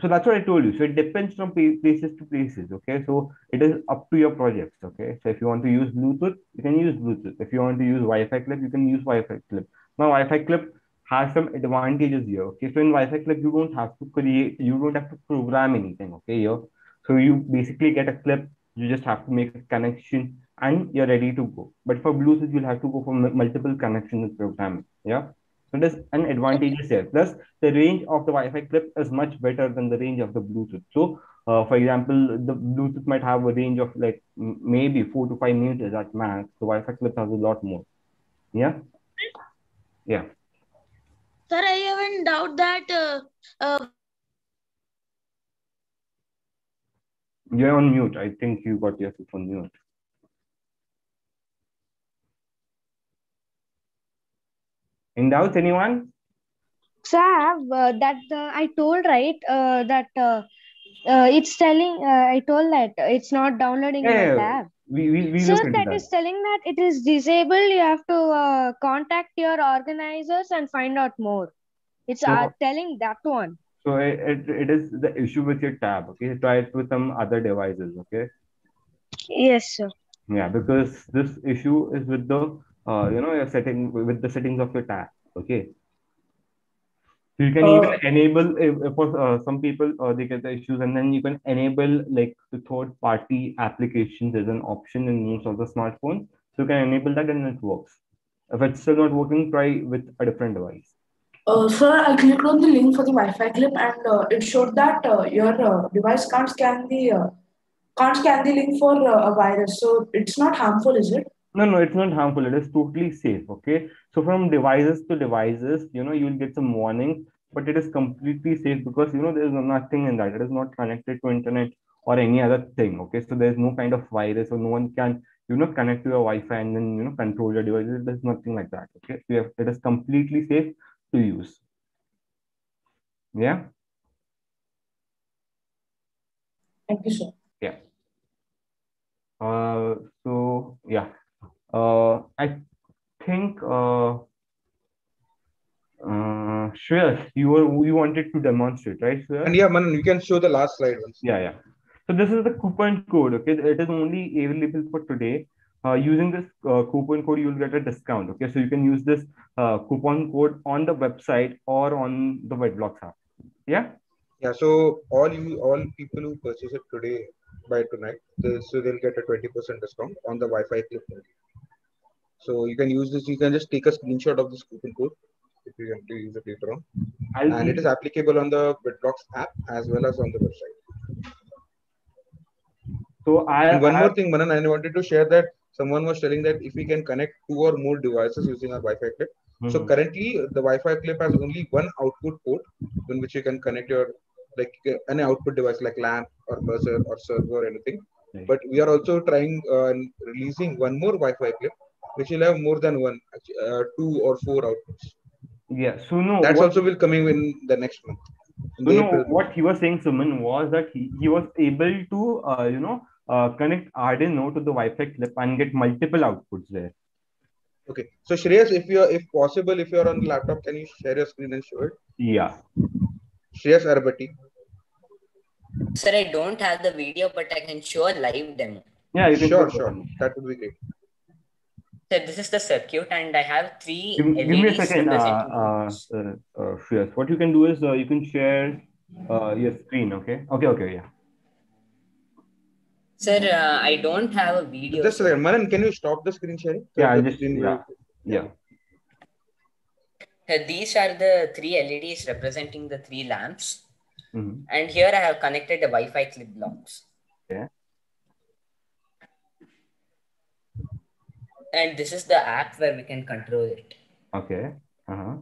So that's what I told you. So it depends from places to places. Okay. So it is up to your projects. Okay. So if you want to use Bluetooth, you can use Bluetooth. If you want to use Wi-Fi clip, you can use Wi-Fi clip. Now Wi-Fi clip has some advantages here. Okay. So in Wi-Fi clip, you don't have to create, you don't have to program anything. Okay. Here. So you basically get a clip. You just have to make a connection and you're ready to go. But for Bluetooth, you'll have to go for multiple connections with programming. Yeah. So there's an advantage here. Plus, the range of the Wi-Fi clip is much better than the range of the Bluetooth. So, uh, for example, the Bluetooth might have a range of like maybe four to five meters at max. The Wi-Fi clip has a lot more. Yeah. Yeah. Sir, I have a doubt that uh, uh, You're on mute. I think you got yourself on mute. In doubt, anyone? So I have uh, that uh, I told right uh, that uh, uh, it's telling uh, I told that it's not downloading in Yeah, the tab. We we, we that that. is telling that it is disabled. You have to uh, contact your organizers and find out more. It's So- uh, telling that one. So it, it, it is the issue with your tab. Okay, try it with some other devices. Okay. Yes, sir. Yeah, because this issue is with the uh, you know your setting with the settings of your tab. Okay. So you can Uh, even enable if, if for uh, some people uh, they get the issues and then you can enable like the third party applications as an option in most of the smartphones. So you can enable that and it works. If it's still not working, try with a different device. Uh, sir, I clicked on the link for the Wi-Fi clip and uh, it showed that uh, your uh, device can't scan the uh, can't scan the link for uh, a virus. So it's not harmful, is it? No, no, it's not harmful. It is totally safe. Okay. So from devices to devices, you know, you'll get some warnings, but it is completely safe because you know there's nothing in that. It is not connected to internet or any other thing. Okay. So there's no kind of virus, or no one can, you know, connect to your Wi-Fi and then you know control your devices. There's nothing like that. Okay. So have, it is completely safe to use. Yeah. Thank you, sir. Yeah. Uh, so yeah, uh, I think uh, uh, Shreyas, you were you wanted to demonstrate, right, Shreyas? And yeah, man, you can show the last slide once. Yeah, yeah. So this is the coupon code. Okay, it is only available for today. Uh, using this uh, coupon code, you will get a discount. Okay, so you can use this uh, coupon code on the website or on the WitBlox app. Yeah. Yeah, so all you all people who purchase it today by tonight, they, so they'll get a 20% discount on the Wi-Fi clip. So you can use this, you can just take a screenshot of this coupon code if you want to use it later on. I'll and it is applicable on the WitBlox app as well as on the website. So I And one I- more thing, Manan, I wanted to share that someone was telling that if we can connect two or more devices using our Wi-Fi clip. So Mhm. currently the Wi-Fi clip has only one output port in which you can connect your like uh, any output device like lamp or buzzer or servo or anything. But we are also trying uh, and releasing one more Wi-Fi clip which will have more than one, uh, two or four outputs. Yeah. So no. That's what- also will coming in the next month. in So the no, April. what he was saying, Suman, was that he, he was able to, uh, you know, uh, connect Arduino to the Wi-Fi clip and get multiple outputs there. Okay. So Shreyas, if you're if possible, if you're on the laptop, can you share your screen and show it? Yeah. Shreyas Arbati. Sir, I don't have the video, but I can show a live demo. Yeah, you can Sure, sure. That would be great. So this is the circuit, and I have three Give, give me a LEDs second, uh, representing uh, uh, uh, Shreyas. What you can do is uh, you can share uh, your screen. Okay. Okay. Okay. Yeah. Sir, uh, I don't have a video. Just a second. Manan, can you stop the screen sharing? So Yeah. I'll just. screen Yeah. will- Yeah. These are the three LEDs representing the three lamps. Mhm. And here I have connected the Wi-Fi clip blocks. Yeah. And this is the app where we can control it. Okay. Uh huh.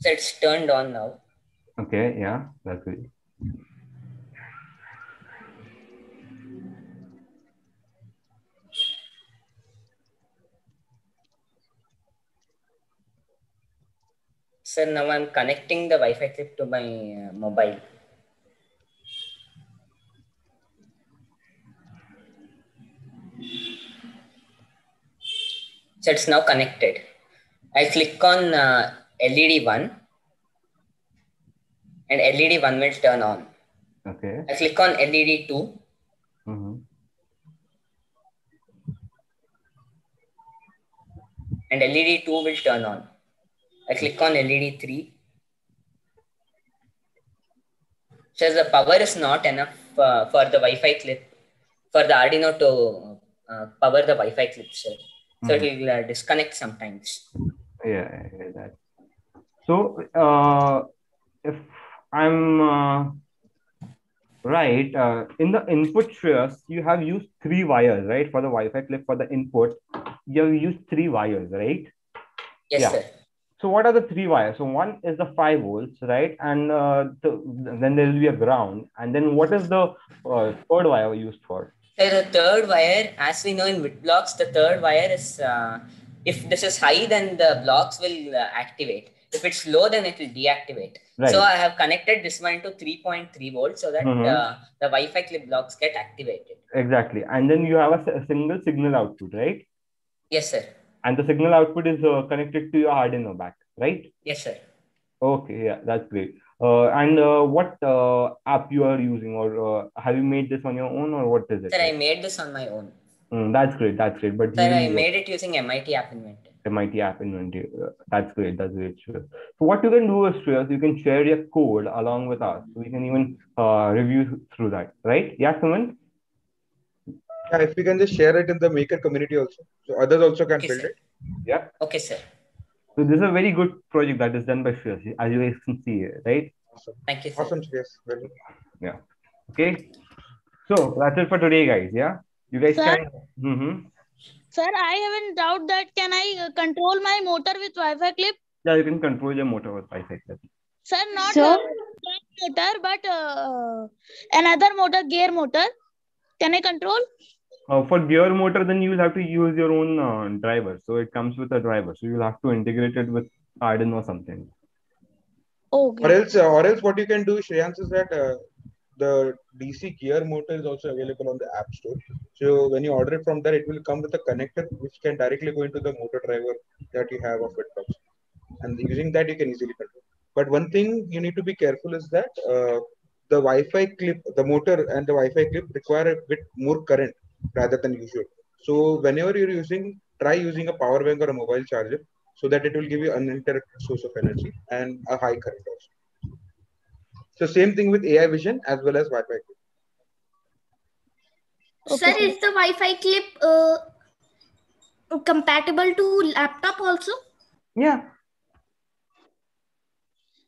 So it's turned on now. Okay. Yeah. That's good. So now I'm connecting the Wi-Fi clip to my uh, mobile. So it's now connected. I click on uh, LED 1 and LED 1 will turn on. Okay. I click on LED 2 Mm-hmm. and LED 2 will turn on. I click on LED 3. So the power is not enough uh, for the Wi-Fi clip, for the Arduino to uh, power the Wi-Fi clip. So, so it will uh, disconnect sometimes. Yeah, hear that. So, uh, if I'm uh, right, uh, in the input shares, you have used three wires, right? For the Wi-Fi clip, for the input, you have used three wires, right? Yes, Yeah. sir. So, what are the three wires? So, one is the five volts, right? And uh, the, then there will be a ground. And then, what is the uh, third wire used for? So the third wire, as we know in WitBlox, the third wire is uh, if this is high, then the blocks will uh, activate. If it's low, then it will deactivate. Right. So I have connected this one to 3.3 volts so that Mhm. uh, the Wi-Fi clip blocks get activated. Exactly. And then you have a single signal output, right? Yes, sir. And the signal output is uh, connected to your Arduino back, right? Yes, sir. Okay, yeah, that's great. Uh, and uh, what uh, app you are using, or uh, have you made this on your own, or what is it? Sir, I made this on my own. Mm, that's great. That's great. But Sir, I made it using MIT App Inventor. MIT App Inventor. Uh, that's great. That's great. Sure. So what you can do is, Shreyas, you can share your code along with us. We can even uh, review through that, right? Yeah? Yeah, if we can just share it in the maker community also, so others also can Okay, build sir. it. Yeah. Okay, sir. So this is a very good project that is done by Shreyas, as you guys can see, here, right? Thank you, sir. Awesome, yes, very. Yeah. Okay. So that's it for today, guys. Yeah. You guys Sir? can. hmm Sir, I have a doubt that can I uh, control my motor with Wi-Fi clip? Yeah, you can control your motor with Wi-Fi. clip. Sir, not Sir? motor, but uh, another motor, gear motor. Can I control? Uh, for gear motor, then you will have to use your own uh, driver. So it comes with a driver. So you'll have to integrate it with Arduino or something. Okay. Or else, uh, or else, what you can do, Shreyans, is that uh, the DC gear motor is also available on the App Store. So when you order it from there, it will come with a connector which can directly go into the motor driver that you have of WitBlox. And using that, you can easily control. But one thing you need to be careful is that uh, the Wi-Fi clip, the motor and the Wi-Fi clip require a bit more current rather than usual. So whenever you're using, try using a power bank or a mobile charger so that it will give you an uninterrupted source of energy and a high current also. So same thing with AI vision as well as Wi-Fi. clip. Sir, is the Wi-Fi clip uh, compatible to laptop also? Yeah.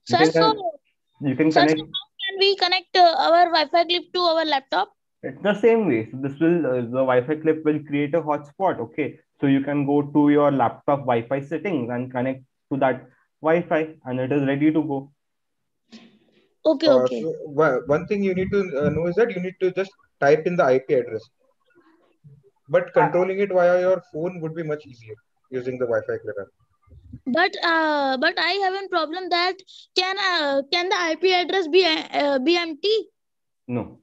You Sir, can, so, you can sir, so how can we connect uh, our Wi-Fi clip to our laptop? It's the same way. So this will uh, the Wi-Fi clip will create a hotspot. Okay, so you can go to your laptop Wi-Fi settings and connect to that Wi-Fi, and it is ready to go. Okay, Uh, okay. so one one thing you need to uh, know is that you need to just type in the IP address. But controlling it via your phone would be much easier using the Wi-Fi clip app. But uh, but I have a problem that can uh, can the IP address be uh, be empty? No,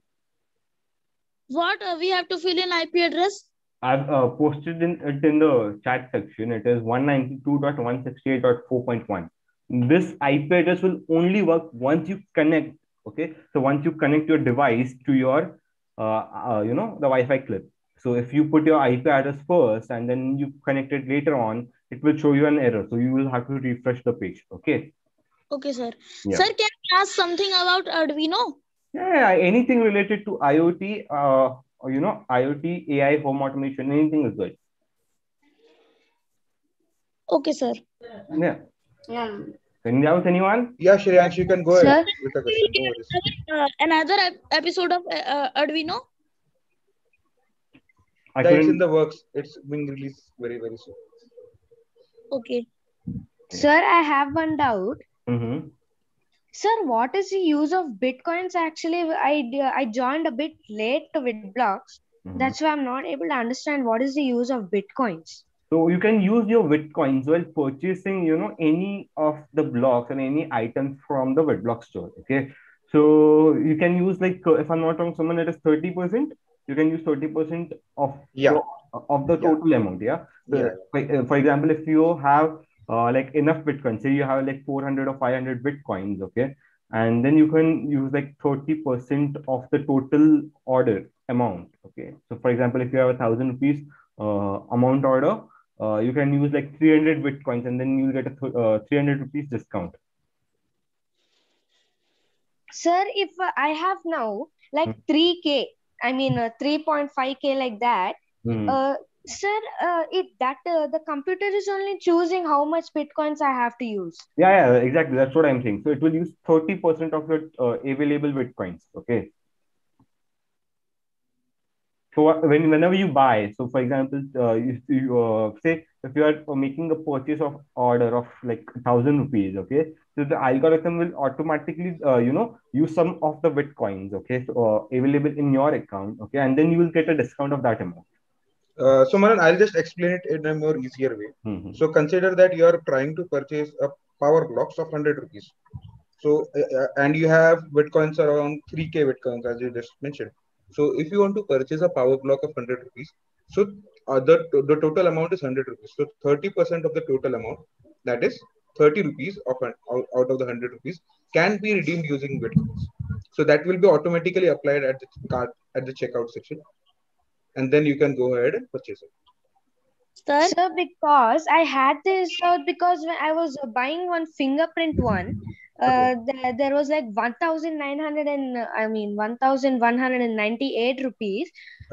What uh, we have to fill in IP address? I've uh, posted in it in the chat section. It is 192.168.4.1. This IP address will only work once you connect. Okay, so once you connect your device to your, uh, uh, you know, the Wi-Fi clip. So if you put your IP address first and then you connect it later on, it will show you an error. So you will have to refresh the page. Okay. Okay, sir. Yeah. Sir, can I ask something about Arduino? Yeah, anything related to IoT, uh, or, you know, IoT, AI, home automation, anything is good. Okay, sir. Yeah. Yeah. Any doubts, anyone? Yeah, Shreyansh, you can go Sir? ahead with the question. No. Uh, another episode of uh, uh, Arduino? I Yeah, it's in the works. It's being released very, very soon. Okay. Sir, I have one doubt. Mm-hmm. Sir, what is the use of bitcoins? Actually, I I joined a bit late to WitBlox. Mhm. That's why I'm not able to understand what is the use of bitcoins. So you can use your Bitcoins while purchasing, you know, any of the blocks and any items from the Bitblock store. Okay. So you can use like, uh, if I'm not wrong, someone it is 30%. You can use 30% of Yeah. your- of the total amount. Yeah. So, Yeah. for, uh, for example, if you have uh, like enough Bitcoin, say you have like 400 or 500 Bitcoins, okay, and then you can use like 30% of the total order amount. Okay. So for example, if you have a thousand rupees uh, amount order, uh, you can use like 300 Bitcoins and then you will get a th- uh, 300 rupees discount. Sir, if uh, I have now like 3k, I mean uh, 3.5k like that, Hmm. Uh, sir, uh, it that uh, the computer is only choosing how much bitcoins I have to use. Yeah, yeah, exactly. That's what I'm saying. So it will use 30% of your uh, available Bitcoins. Okay. So when whenever you buy, so for example, uh, you, you uh, say if you are uh, making a purchase of order of like thousand rupees, okay, so the algorithm will automatically, uh, you know, use some of the bitcoins, okay, so, uh, available in your account, okay, and then you will get a discount of that amount. Uh, so Manan, I'll just explain it in a more easier way. Mhm. So consider that you are trying to purchase a power blocks of 100 rupees. So, uh, uh, and you have Bitcoins around 3K Bitcoins, as you just mentioned. So if you want to purchase a power block of 100 rupees, so uh, the, the total amount is 100 rupees. So 30% of the total amount, that is 30 rupees of an, out, out of the 100 rupees, can be redeemed using Bitcoins. So that will be automatically applied at the card at the checkout section, and then you can go ahead and purchase it. Sir? Sir, because I had this out because when I was uh, buying one fingerprint one, uh, there, there was like 1,900 and uh, I mean 1,198 rupees.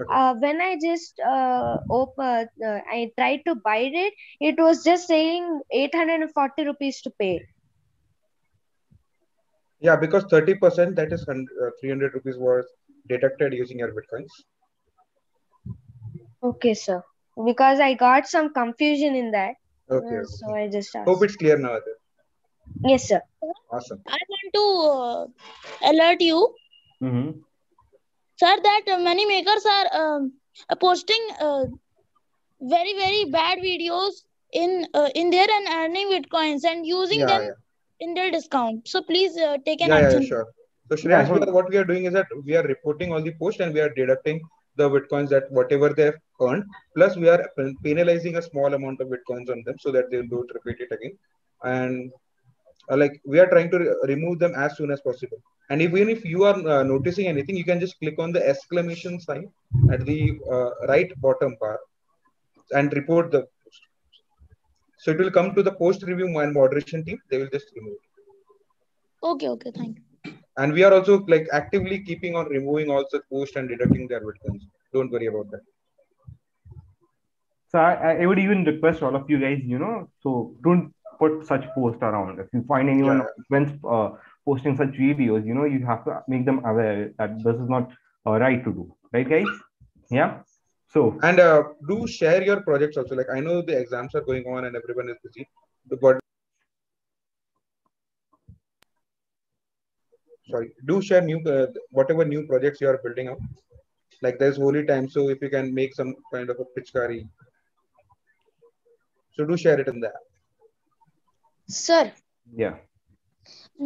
Uh, when I just uh, open, uh, I tried to buy it, it was just saying 840 rupees to pay. Yeah, because 30% that is hun- uh, 300 rupees was deducted using your bitcoins. Okay, sir. Because I got some confusion in that. Okay. uh, so I just asked. Hope it's clear now. Adit. Yes, sir. Awesome. I want to uh, alert you, Mm-hmm. sir, that uh, many makers are um, uh, posting uh, very very bad videos in uh, in there and earning bitcoins and using Yeah, them yeah. in their discount. So please uh, take an Yeah, yeah, action. sure. So Yeah, Shreyas, so- we what we are doing is that we are reporting all the posts and we are deducting the bitcoins that whatever they have earned. Plus, we are penalizing a small amount of bitcoins on them so that they don't repeat it again. And uh, like we are trying to re- remove them as soon as possible. And even if you are uh, noticing anything, you can just click on the exclamation sign at the uh, right bottom bar and report the post. So it will come to the post review and moderation team. They will just remove it. Okay, okay, thank you. And we are also like actively keeping on removing all such posts and deducting their bitcoins. Don't worry about that. So I, I would even request all of you guys, you know, so don't put such posts around. If you find anyone Yeah. when uh, posting such videos, you know, you have to make them aware that this is not uh, right to do, right, guys? Yeah. So And uh, do share your projects also. Like I know the exams are going on and everyone is busy, but sorry, do share new uh, whatever new projects you are building up Like there's Holi time, so if you can make some kind of a pitchkari, so do share it in there. Sir, yeah.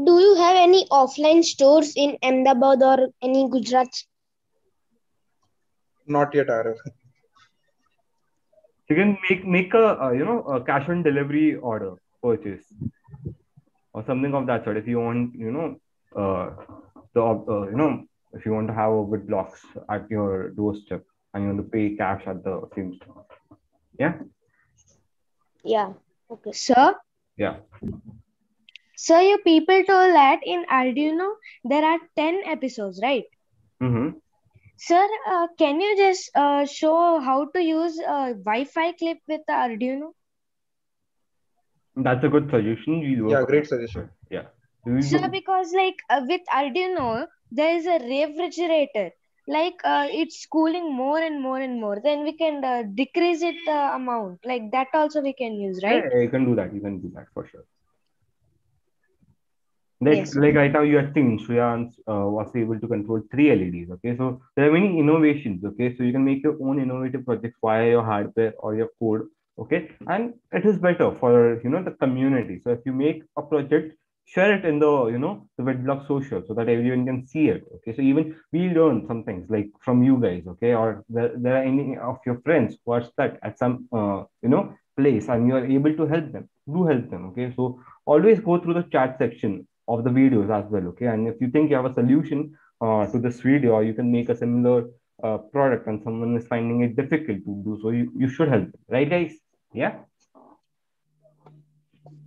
do you have any offline stores in Ahmedabad or any Gujarat? Not yet, Arav. You can make make a uh, you know a cash on delivery order purchase or something of that sort. If you want, you know, uh, the uh, you know, if you want to have a WitBlox at your doorstep and you want to pay cash at the same store. Yeah, Yeah. Okay. Sir, yeah. So your people told that in Arduino there are 10 episodes, right? Mm-hmm. Sir, uh, can you just uh, show how to use a Wi-Fi clip with the Arduino? That's a good suggestion. We'll Yeah, great suggestion. Yeah. Do- because like uh, with Arduino, there is a refrigerator. Like uh, it's cooling more and more and more. Then we can uh, decrease it the amount. Like that also we can use, right? Yeah, you can do that. You can do that for sure. Like, Yes. like right now you are seeing Shreyans uh, was able to control three LEDs. Okay, so there are many innovations. Okay, so you can make your own innovative projects via your hardware or your code. Okay, and it is better for you know the community. So if you make a project, share it in the you know the WitBlox social so that everyone can see it. Okay, so even we learn some things like from you guys. Okay, or there, there are any of your friends who are stuck at some uh, you know place and you are able to help them. Do help them. Okay, so always go through the chat section of the videos as well okay and if you think you have a solution uh, to this video or you can make a similar uh, product and someone is finding it difficult to do so you, you should help them. right guys yeah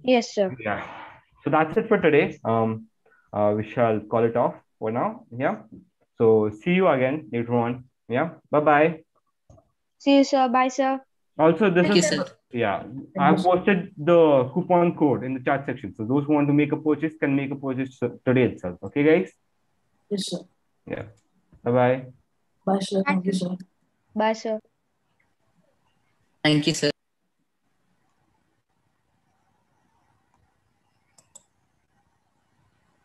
Yes, sir. yeah so that's it for today um uh, we shall call it off for now yeah so see you again later on yeah bye bye See you, sir. Bye, sir. also this Thank you, is sir. yeah i've posted the coupon code in the chat section so those who want to make a purchase can make a purchase today itself okay guys Yes, sir. yeah bye bye Bye, sir. Thank you, sir. Bye, sir. Thank you, sir.